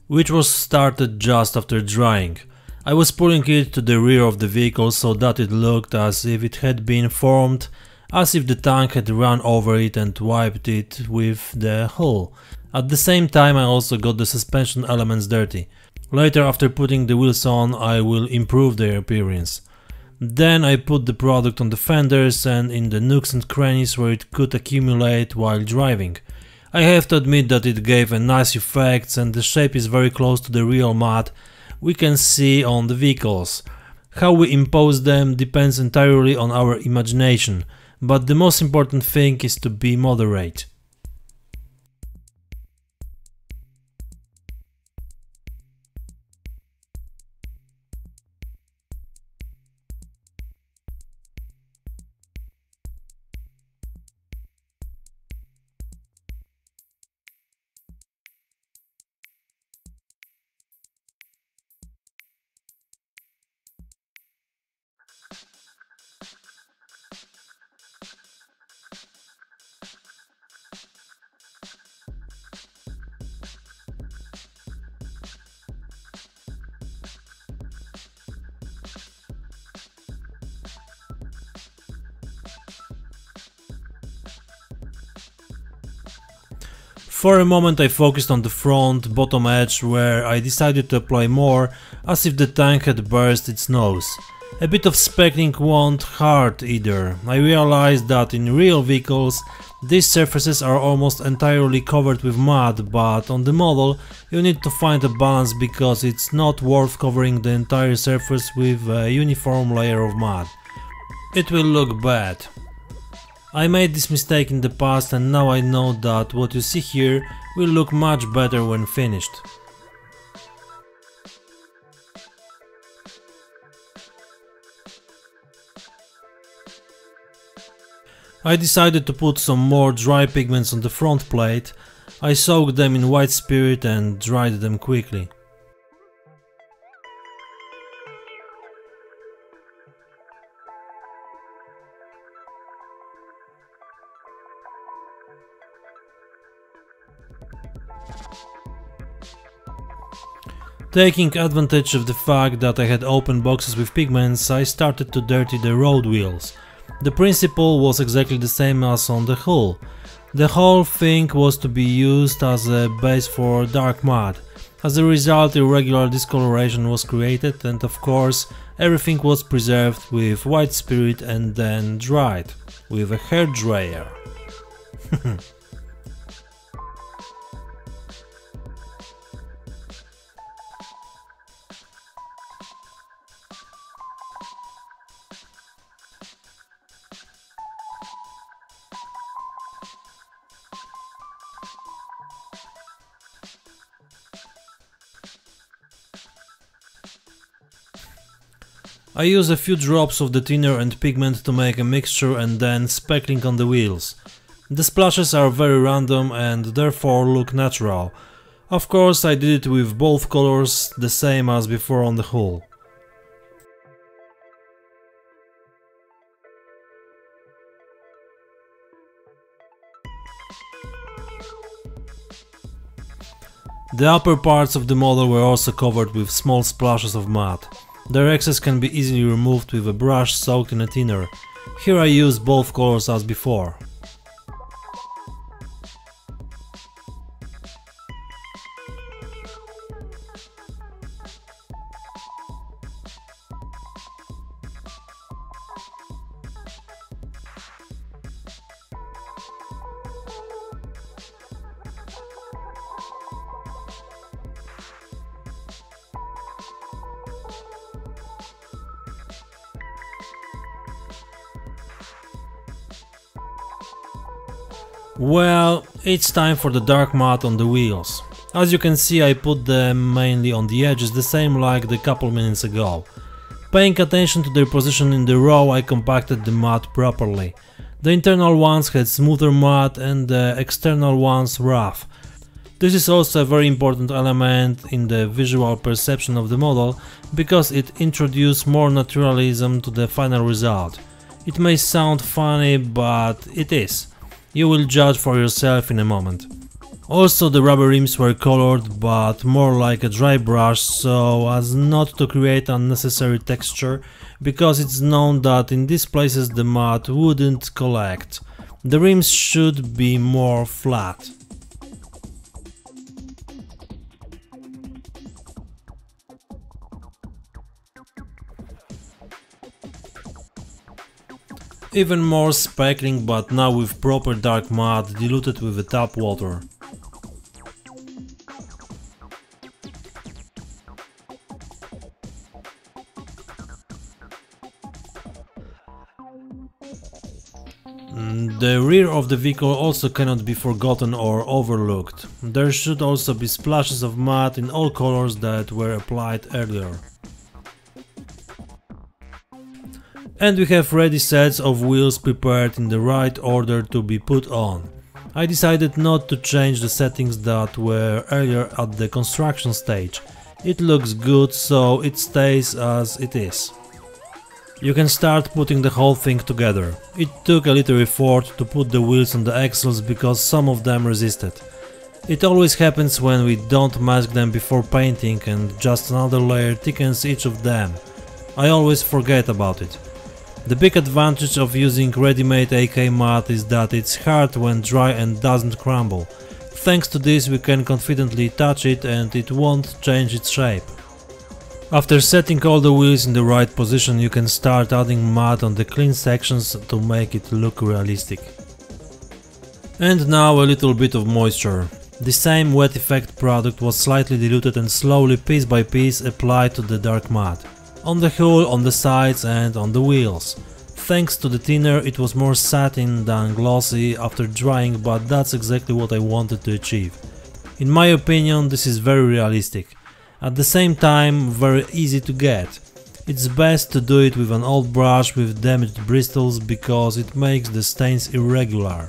which was started just after drying. I was pulling it to the rear of the vehicle so that it looked as if it had been formed, as if the tank had run over it and wiped it with the hull. At the same time I also got the suspension elements dirty. Later after putting the wheels on I will improve their appearance. Then I put the product on the fenders and in the nooks and crannies where it could accumulate while driving. I have to admit that it gave a nice effect and the shape is very close to the real mud we can see on the vehicles. How we impose them depends entirely on our imagination, but the most important thing is to be moderate. For a moment I focused on the front bottom edge where I decided to apply more as if the tank had burst its nose. A bit of speckling won't hurt either. I realized that in real vehicles these surfaces are almost entirely covered with mud, but on the model you need to find a balance because it's not worth covering the entire surface with a uniform layer of mud. It will look bad. I made this mistake in the past and now I know that what you see here will look much better when finished. I decided to put some more dry pigments on the front plate, I soaked them in white spirit and dried them quickly. Taking advantage of the fact that I had open boxes with pigments, I started to dirty the road wheels. The principle was exactly the same as on the hull. The whole thing was to be used as a base for dark mud. As a result, irregular discoloration was created and of course everything was preserved with white spirit and then dried with a hair dryer. I use a few drops of the thinner and pigment to make a mixture and then speckling on the wheels. The splashes are very random and therefore look natural. Of course I did it with both colors, the same as before on the hull. The upper parts of the model were also covered with small splashes of mud. Their excess can be easily removed with a brush soaked in a thinner. Here I use both colors as before. Well, it's time for the dark matte on the wheels. As you can see I put them mainly on the edges the same like the couple minutes ago. Paying attention to their position in the row I compacted the matte properly. The internal ones had smoother matte and the external ones rough. This is also a very important element in the visual perception of the model because it introduces more naturalism to the final result. It may sound funny but it is. You will judge for yourself in a moment. Also the rubber rims were colored but more like a dry brush so as not to create unnecessary texture because it's known that in these places the mud wouldn't collect. The rims should be more flat. Even more sparkling but now with proper dark mud diluted with the tap water. Mm, the rear of the vehicle also cannot be forgotten or overlooked. There should also be splashes of mud in all colors that were applied earlier. And we have ready sets of wheels prepared in the right order to be put on. I decided not to change the settings that were earlier at the construction stage. It looks good so it stays as it is. You can start putting the whole thing together. It took a little effort to put the wheels on the axles because some of them resisted. It always happens when we don't mask them before painting and just another layer thickens each of them. I always forget about it. The big advantage of using ready-made AK mat is that it's hard when dry and doesn't crumble. Thanks to this we can confidently touch it and it won't change its shape. After setting all the wheels in the right position you can start adding mud on the clean sections to make it look realistic. And now a little bit of moisture. The same wet effect product was slightly diluted and slowly piece by piece applied to the dark mud on the hull, on the sides and on the wheels. Thanks to the thinner it was more satin than glossy after drying but that's exactly what I wanted to achieve. In my opinion this is very realistic. At the same time very easy to get. It's best to do it with an old brush with damaged bristles because it makes the stains irregular.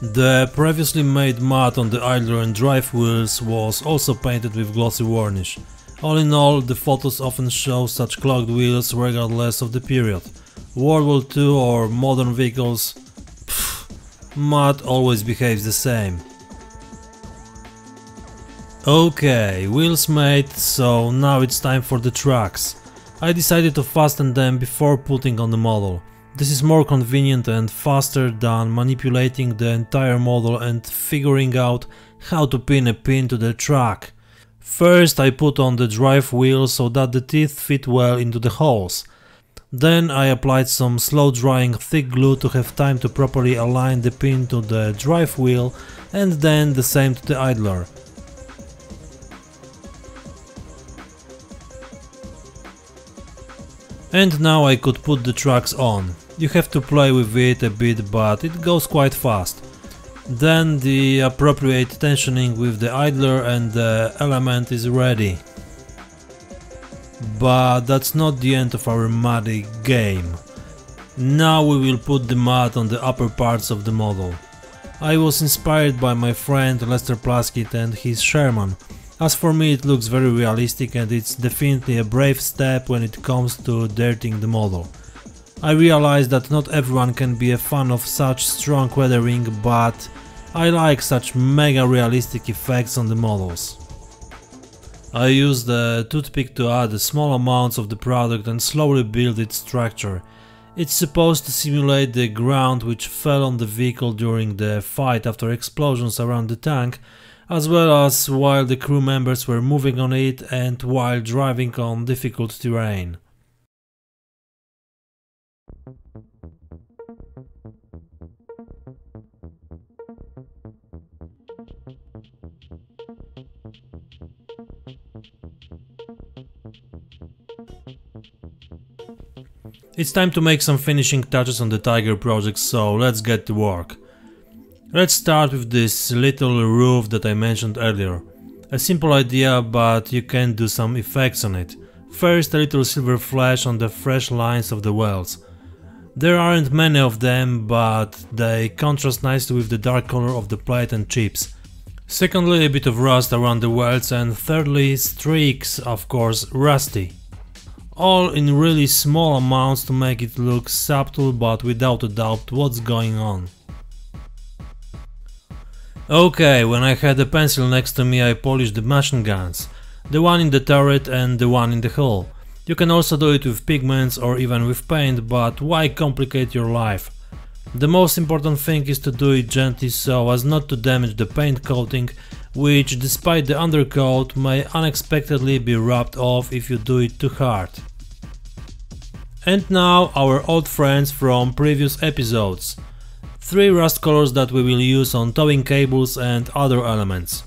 The previously made mud on the idler and drive wheels was also painted with glossy varnish. All in all, the photos often show such clogged wheels regardless of the period. World War II or modern vehicles, pff, mud always behaves the same. Okay, wheels made, so now it's time for the tracks. I decided to fasten them before putting on the model. This is more convenient and faster than manipulating the entire model and figuring out how to pin a pin to the track. First I put on the drive wheel so that the teeth fit well into the holes. Then I applied some slow drying thick glue to have time to properly align the pin to the drive wheel and then the same to the idler. And now I could put the tracks on. You have to play with it a bit but it goes quite fast. Then the appropriate tensioning with the idler and the element is ready. But that's not the end of our muddy game. Now we will put the mud on the upper parts of the model. I was inspired by my friend Lester Plaskett and his Sherman. As for me it looks very realistic and it's definitely a brave step when it comes to dirting the model. I realize that not everyone can be a fan of such strong weathering, but I like such mega realistic effects on the models. I used a toothpick to add small amounts of the product and slowly build its structure. It's supposed to simulate the ground which fell on the vehicle during the fight after explosions around the tank, as well as while the crew members were moving on it and while driving on difficult terrain. It's time to make some finishing touches on the Tiger project, so let's get to work. Let's start with this little roof that I mentioned earlier. A simple idea, but you can do some effects on it. First a little silver flash on the fresh lines of the wells. There aren't many of them, but they contrast nicely with the dark color of the plate and chips. Secondly a bit of rust around the welds and thirdly streaks, of course, rusty all in really small amounts to make it look subtle but without a doubt what's going on. Okay, when I had a pencil next to me I polished the machine guns, the one in the turret and the one in the hull. You can also do it with pigments or even with paint, but why complicate your life? The most important thing is to do it gently so as not to damage the paint coating, which despite the undercoat may unexpectedly be rubbed off if you do it too hard. And now our old friends from previous episodes. Three rust colors that we will use on towing cables and other elements.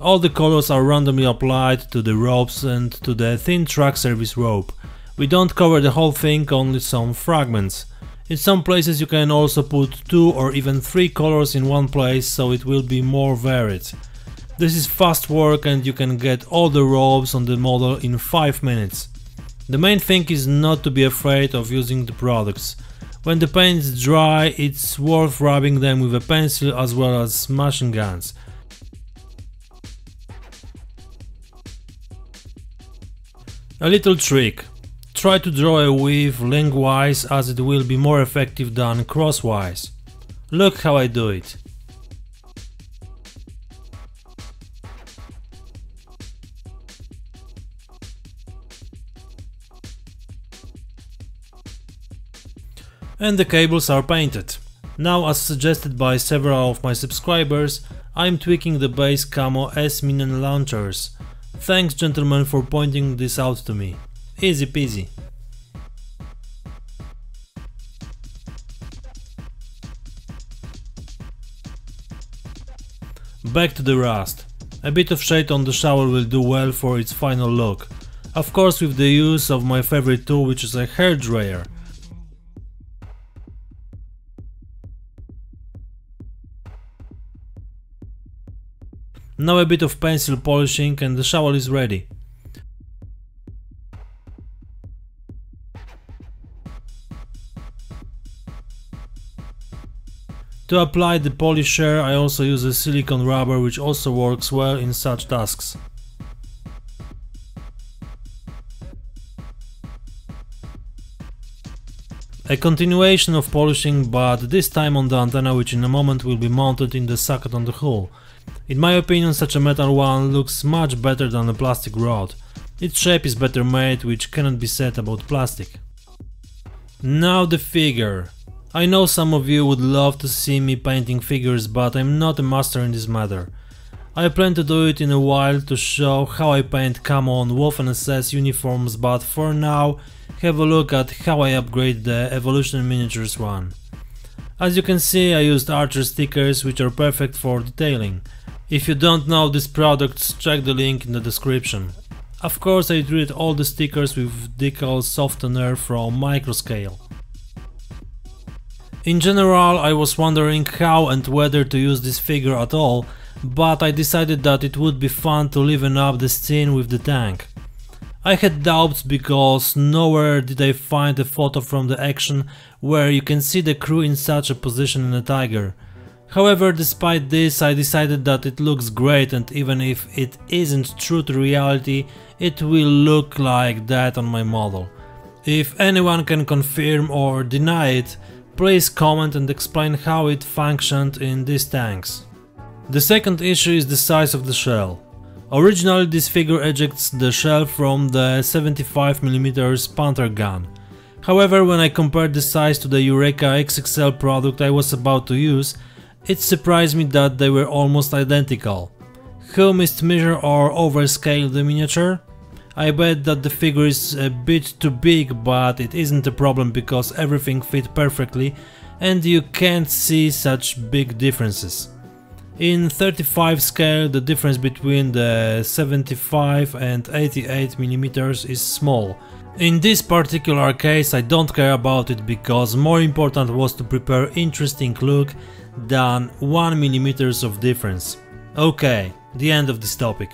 All the colors are randomly applied to the ropes and to the thin track service rope. We don't cover the whole thing, only some fragments. In some places you can also put two or even three colors in one place so it will be more varied. This is fast work and you can get all the robes on the model in 5 minutes. The main thing is not to be afraid of using the products. When the paint is dry, it's worth rubbing them with a pencil as well as machine guns. A little trick. Try to draw a weave lengthwise as it will be more effective than crosswise. Look how I do it. and the cables are painted. Now as suggested by several of my subscribers, I'm tweaking the base camo S minion launchers. Thanks gentlemen for pointing this out to me. Easy peasy. Back to the rust. A bit of shade on the shower will do well for its final look. Of course with the use of my favorite tool which is a hair dryer. Now a bit of pencil polishing and the shovel is ready. To apply the polisher I also use a silicone rubber which also works well in such tasks. A continuation of polishing but this time on the antenna which in a moment will be mounted in the socket on the hull. In my opinion such a metal one looks much better than a plastic rod. Its shape is better made, which cannot be said about plastic. Now the figure. I know some of you would love to see me painting figures, but I'm not a master in this matter. I plan to do it in a while to show how I paint camo on Waffen SS uniforms, but for now have a look at how I upgrade the Evolution Miniatures one. As you can see I used Archer stickers which are perfect for detailing. If you don't know these products, check the link in the description. Of course I treated all the stickers with decal softener from Microscale. In general I was wondering how and whether to use this figure at all, but I decided that it would be fun to liven up the scene with the tank. I had doubts because nowhere did I find a photo from the action where you can see the crew in such a position in a Tiger. However, despite this, I decided that it looks great and even if it isn't true to reality, it will look like that on my model. If anyone can confirm or deny it, please comment and explain how it functioned in these tanks. The second issue is the size of the shell. Originally this figure ejects the shell from the 75mm Panther gun. However, when I compared the size to the Eureka XXL product I was about to use, it surprised me that they were almost identical. Who mismeasure or overscale the miniature? I bet that the figure is a bit too big, but it isn't a problem because everything fit perfectly and you can't see such big differences. In 35 scale the difference between the 75 and 88 mm is small. In this particular case I don't care about it because more important was to prepare interesting look than 1 mm of difference. Okay, the end of this topic.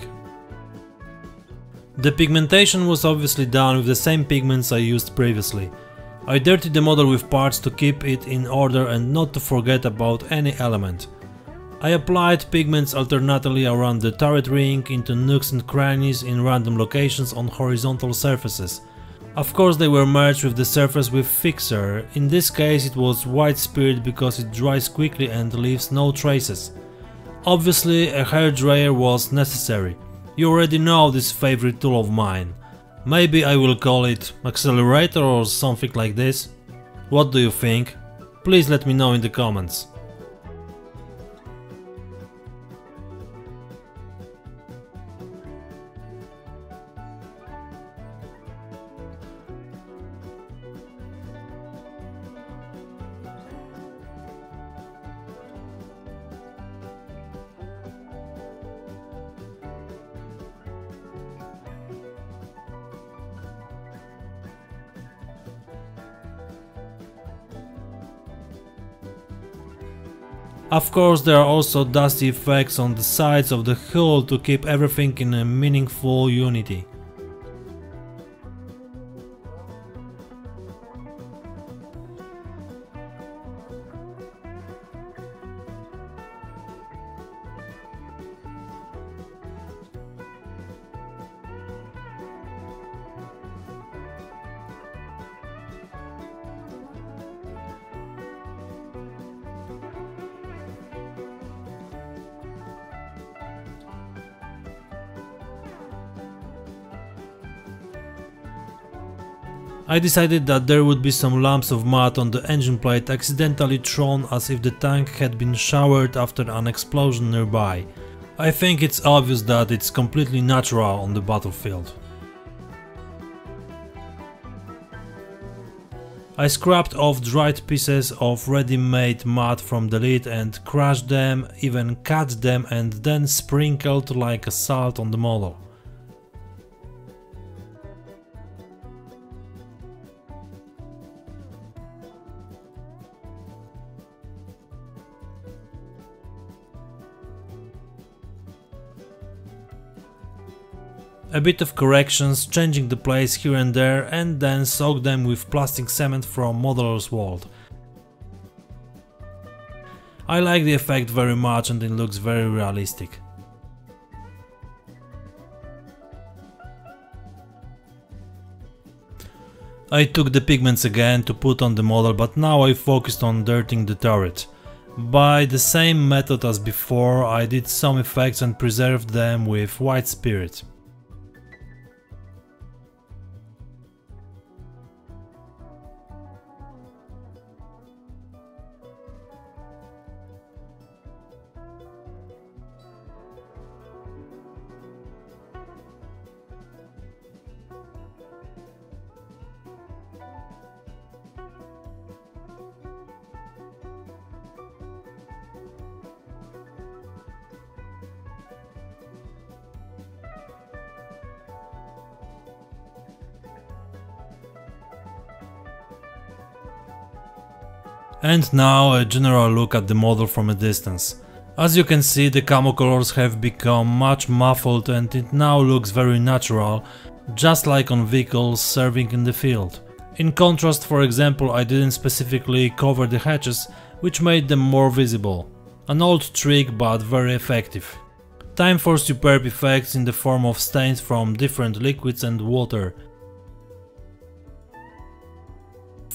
The pigmentation was obviously done with the same pigments I used previously. I dirtied the model with parts to keep it in order and not to forget about any element. I applied pigments alternately around the turret ring into nooks and crannies in random locations on horizontal surfaces. Of course they were merged with the surface with fixer, in this case it was white spirit because it dries quickly and leaves no traces. Obviously a hair dryer was necessary. You already know this favorite tool of mine. Maybe I will call it accelerator or something like this. What do you think? Please let me know in the comments. Of course there are also dusty effects on the sides of the hull to keep everything in a meaningful unity. I decided that there would be some lumps of mud on the engine plate accidentally thrown as if the tank had been showered after an explosion nearby. I think it's obvious that it's completely natural on the battlefield. I scrapped off dried pieces of ready-made mud from the lid and crushed them, even cut them and then sprinkled like a salt on the model. A bit of corrections, changing the place here and there and then soak them with plastic cement from Modeler's World. I like the effect very much and it looks very realistic. I took the pigments again to put on the model but now I focused on dirting the turret. By the same method as before I did some effects and preserved them with white spirit. And now a general look at the model from a distance. As you can see the camo colors have become much muffled and it now looks very natural, just like on vehicles serving in the field. In contrast for example I didn't specifically cover the hatches, which made them more visible. An old trick but very effective. Time for superb effects in the form of stains from different liquids and water.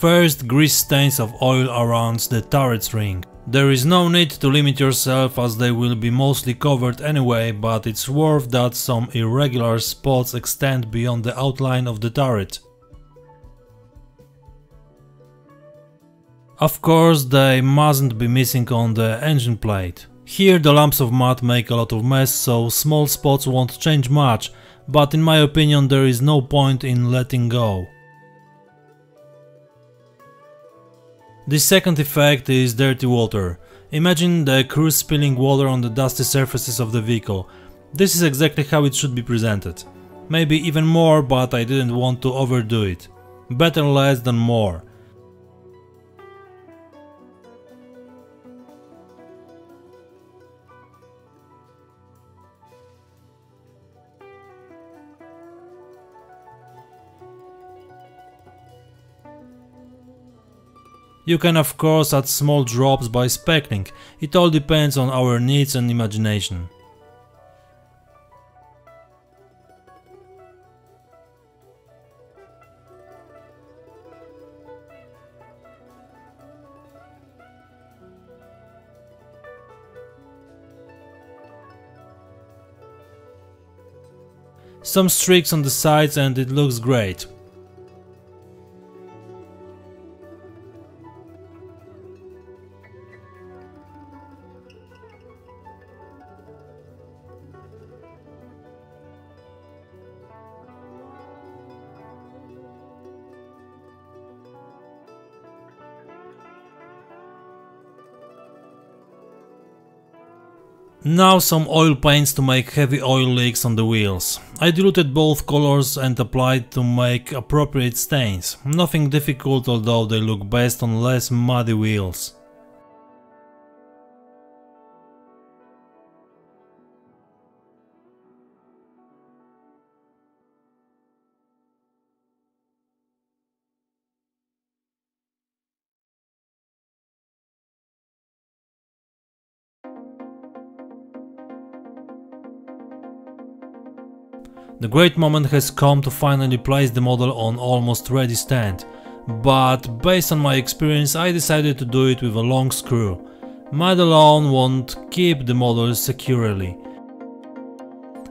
First grease stains of oil around the turret's ring. There is no need to limit yourself as they will be mostly covered anyway, but it's worth that some irregular spots extend beyond the outline of the turret. Of course they mustn't be missing on the engine plate. Here the lumps of mud make a lot of mess so small spots won't change much, but in my opinion there is no point in letting go. The second effect is dirty water. Imagine the crew spilling water on the dusty surfaces of the vehicle. This is exactly how it should be presented. Maybe even more, but I didn't want to overdo it. Better less than more. You can of course add small drops by speckling, it all depends on our needs and imagination. Some streaks on the sides and it looks great. Now some oil paints to make heavy oil leaks on the wheels. I diluted both colors and applied to make appropriate stains. Nothing difficult although they look best on less muddy wheels. The great moment has come to finally place the model on almost ready stand, but based on my experience I decided to do it with a long screw. Mud alone won't keep the model securely.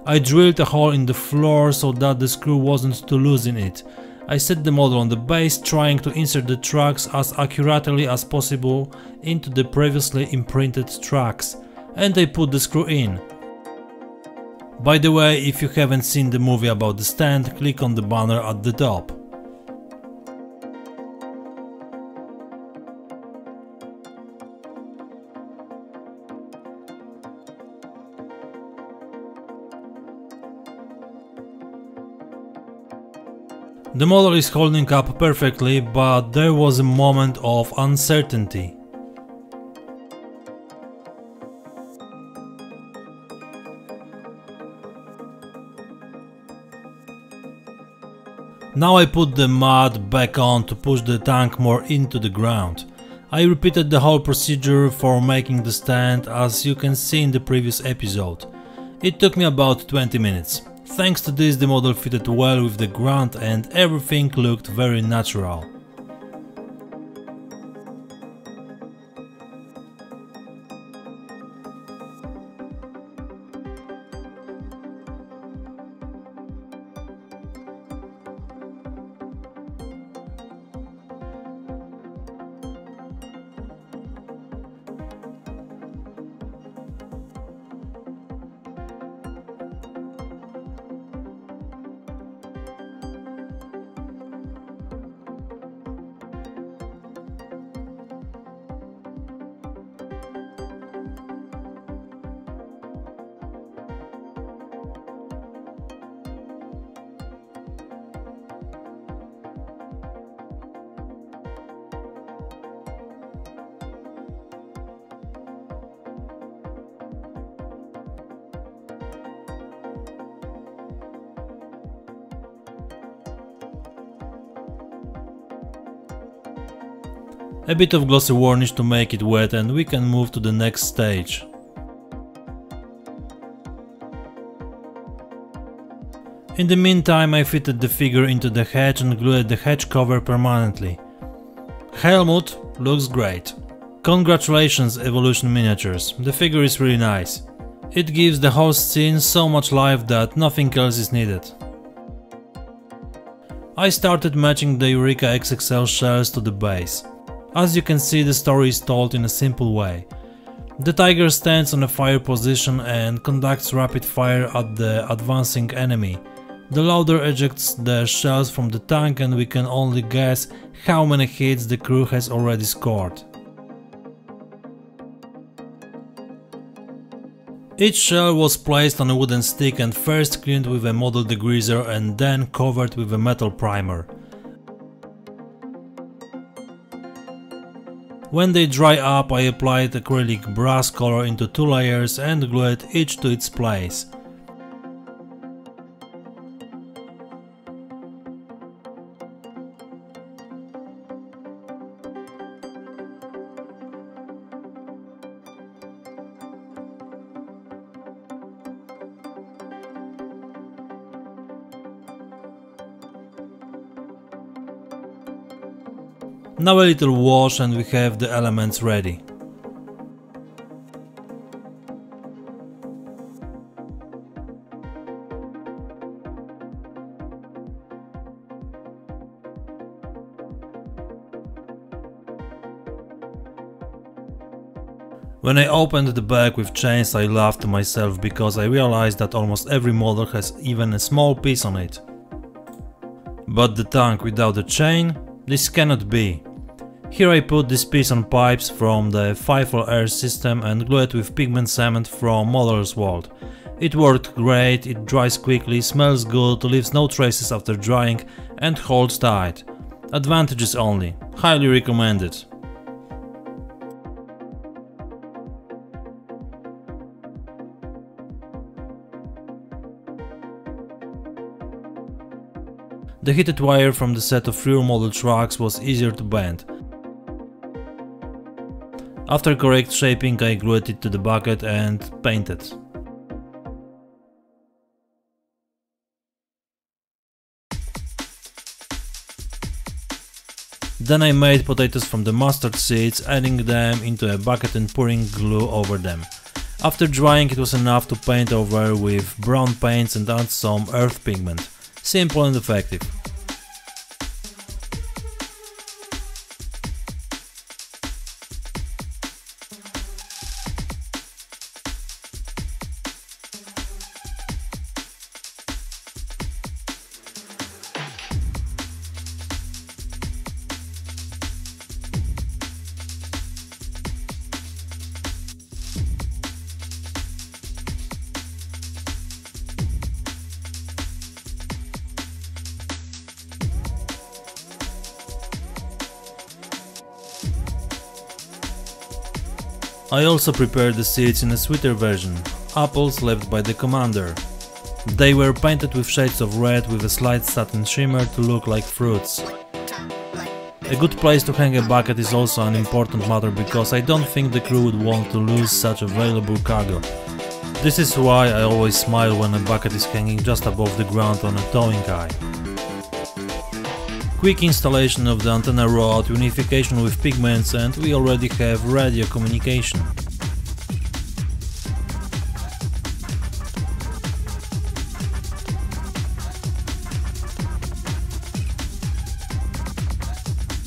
I drilled a hole in the floor so that the screw wasn't too loose in it. I set the model on the base trying to insert the tracks as accurately as possible into the previously imprinted tracks and I put the screw in. By the way, if you haven't seen the movie about the stand, click on the banner at the top. The model is holding up perfectly, but there was a moment of uncertainty. Now I put the mud back on to push the tank more into the ground. I repeated the whole procedure for making the stand as you can see in the previous episode. It took me about 20 minutes. Thanks to this the model fitted well with the ground and everything looked very natural. A bit of glossy varnish to make it wet and we can move to the next stage. In the meantime I fitted the figure into the hatch and glued the hatch cover permanently. Helmut looks great. Congratulations Evolution Miniatures, the figure is really nice. It gives the whole scene so much life that nothing else is needed. I started matching the Eureka XXL shells to the base. As you can see the story is told in a simple way. The tiger stands on a fire position and conducts rapid fire at the advancing enemy. The loader ejects the shells from the tank and we can only guess how many hits the crew has already scored. Each shell was placed on a wooden stick and first cleaned with a model degreaser and then covered with a metal primer. When they dry up I applied acrylic brass color into two layers and glued each to its place. Now a little wash and we have the elements ready. When I opened the bag with chains I laughed to myself because I realized that almost every model has even a small piece on it. But the tank without a chain? This cannot be. Here I put this piece on pipes from the Feifel air system and glue it with pigment cement from Modeller's World. It worked great, it dries quickly, smells good, leaves no traces after drying and holds tight. Advantages only, highly recommended. The heated wire from the set of rear model trucks was easier to bend. After correct shaping I glued it to the bucket and painted. Then I made potatoes from the mustard seeds, adding them into a bucket and pouring glue over them. After drying it was enough to paint over with brown paints and add some earth pigment. Simple and effective. I also prepared the seeds in a sweeter version, apples left by the commander. They were painted with shades of red with a slight satin shimmer to look like fruits. A good place to hang a bucket is also an important matter because I don't think the crew would want to lose such a valuable cargo. This is why I always smile when a bucket is hanging just above the ground on a towing eye. Quick installation of the antenna rod, unification with pigments and we already have radio communication.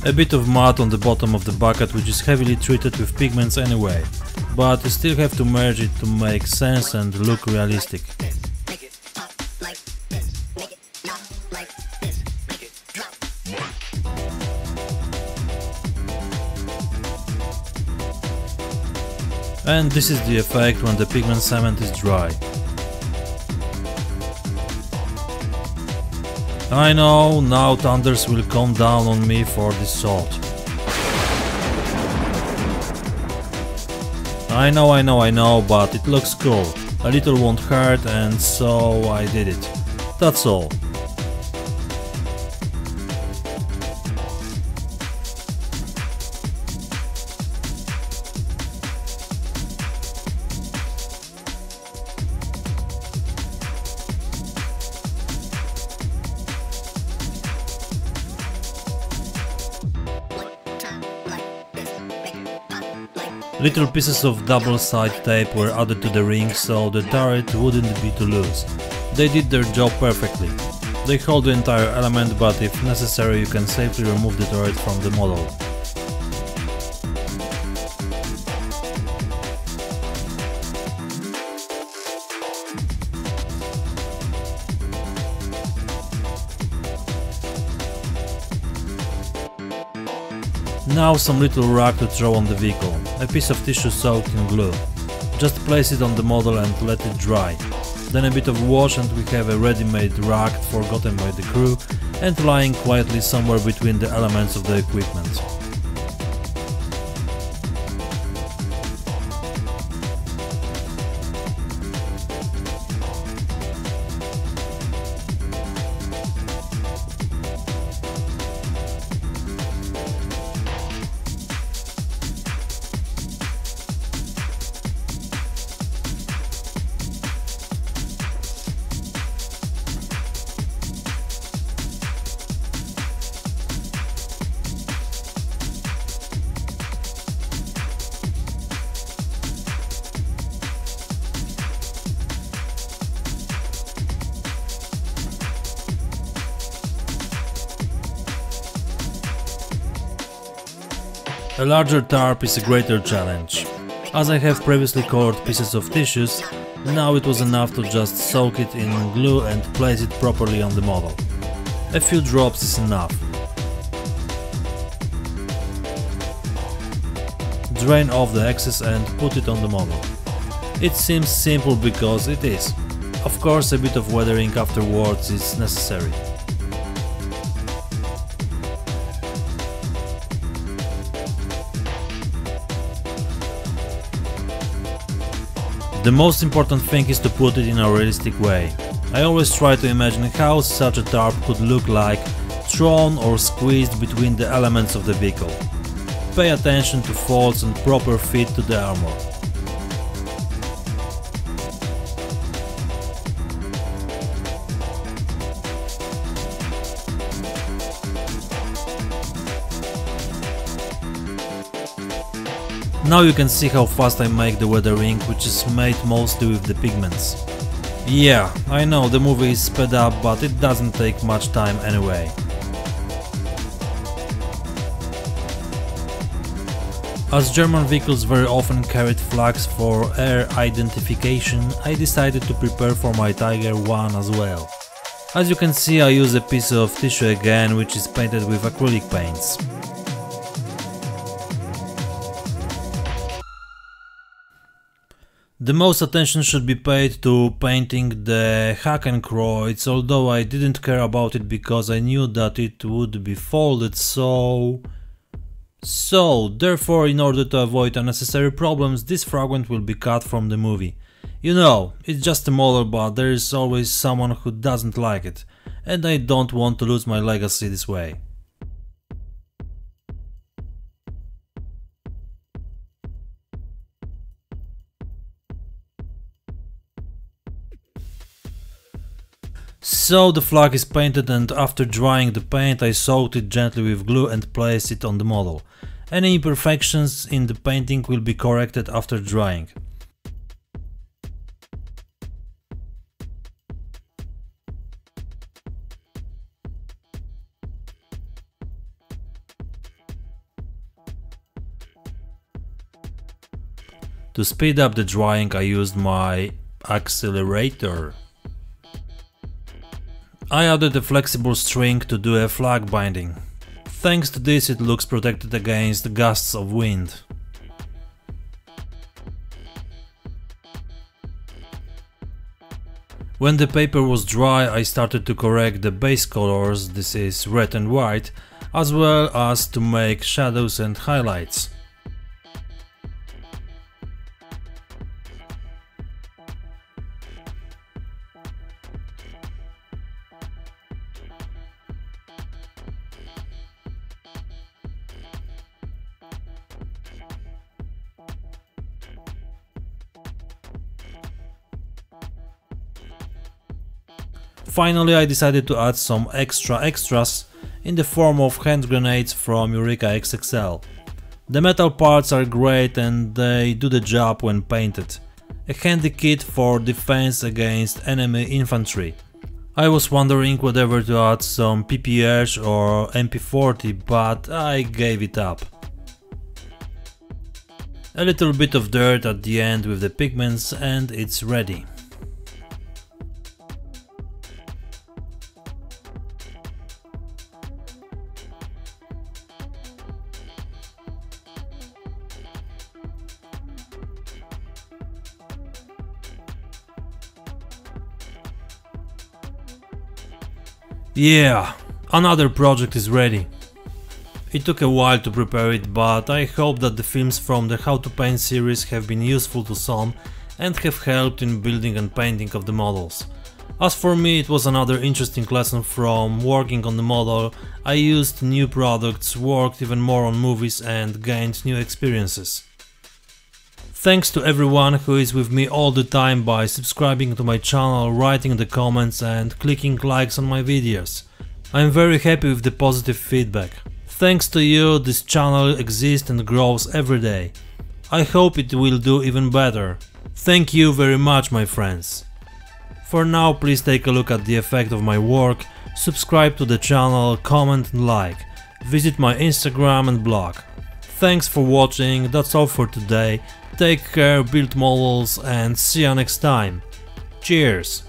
A bit of mud on the bottom of the bucket which is heavily treated with pigments anyway, but you still have to merge it to make sense and look realistic. And this is the effect when the pigment cement is dry. I know, now thunders will come down on me for this salt. I know, I know, I know, but it looks cool. A little won't hurt and so I did it. That's all. Little pieces of double-side tape were added to the ring so the turret wouldn't be too loose. They did their job perfectly. They hold the entire element but if necessary you can safely remove the turret from the model. Now some little rag to throw on the vehicle, a piece of tissue soaked in glue. Just place it on the model and let it dry. Then a bit of wash and we have a ready-made rag forgotten by the crew and lying quietly somewhere between the elements of the equipment. A larger tarp is a greater challenge. As I have previously colored pieces of tissues, now it was enough to just soak it in glue and place it properly on the model. A few drops is enough. Drain off the excess and put it on the model. It seems simple because it is. Of course a bit of weathering afterwards is necessary. The most important thing is to put it in a realistic way. I always try to imagine how such a tarp could look like thrown or squeezed between the elements of the vehicle. Pay attention to folds and proper fit to the armor. Now you can see how fast I make the weathering, which is made mostly with the pigments. Yeah, I know the movie is sped up, but it doesn't take much time anyway. As German vehicles very often carried flags for air identification, I decided to prepare for my Tiger 1 as well. As you can see I use a piece of tissue again, which is painted with acrylic paints. The most attention should be paid to painting the Hakenkreuz, although I didn't care about it because I knew that it would be folded so... So, therefore in order to avoid unnecessary problems this fragment will be cut from the movie. You know, it's just a model but there is always someone who doesn't like it, and I don't want to lose my legacy this way. So the flag is painted and after drying the paint I soaked it gently with glue and placed it on the model. Any imperfections in the painting will be corrected after drying. To speed up the drying I used my accelerator. I added a flexible string to do a flag binding. Thanks to this it looks protected against gusts of wind. When the paper was dry I started to correct the base colors, this is red and white, as well as to make shadows and highlights. Finally I decided to add some extra extras in the form of hand grenades from Eureka XXL. The metal parts are great and they do the job when painted. A handy kit for defense against enemy infantry. I was wondering whether to add some PPSh or MP40 but I gave it up. A little bit of dirt at the end with the pigments and it's ready. Yeah, another project is ready. It took a while to prepare it, but I hope that the films from the How to Paint series have been useful to some and have helped in building and painting of the models. As for me, it was another interesting lesson from working on the model, I used new products, worked even more on movies and gained new experiences. Thanks to everyone who is with me all the time by subscribing to my channel, writing the comments and clicking likes on my videos. I'm very happy with the positive feedback. Thanks to you this channel exists and grows every day. I hope it will do even better. Thank you very much my friends. For now please take a look at the effect of my work, subscribe to the channel, comment and like. Visit my Instagram and blog. Thanks for watching, that's all for today. Take care, build models and see you next time. Cheers!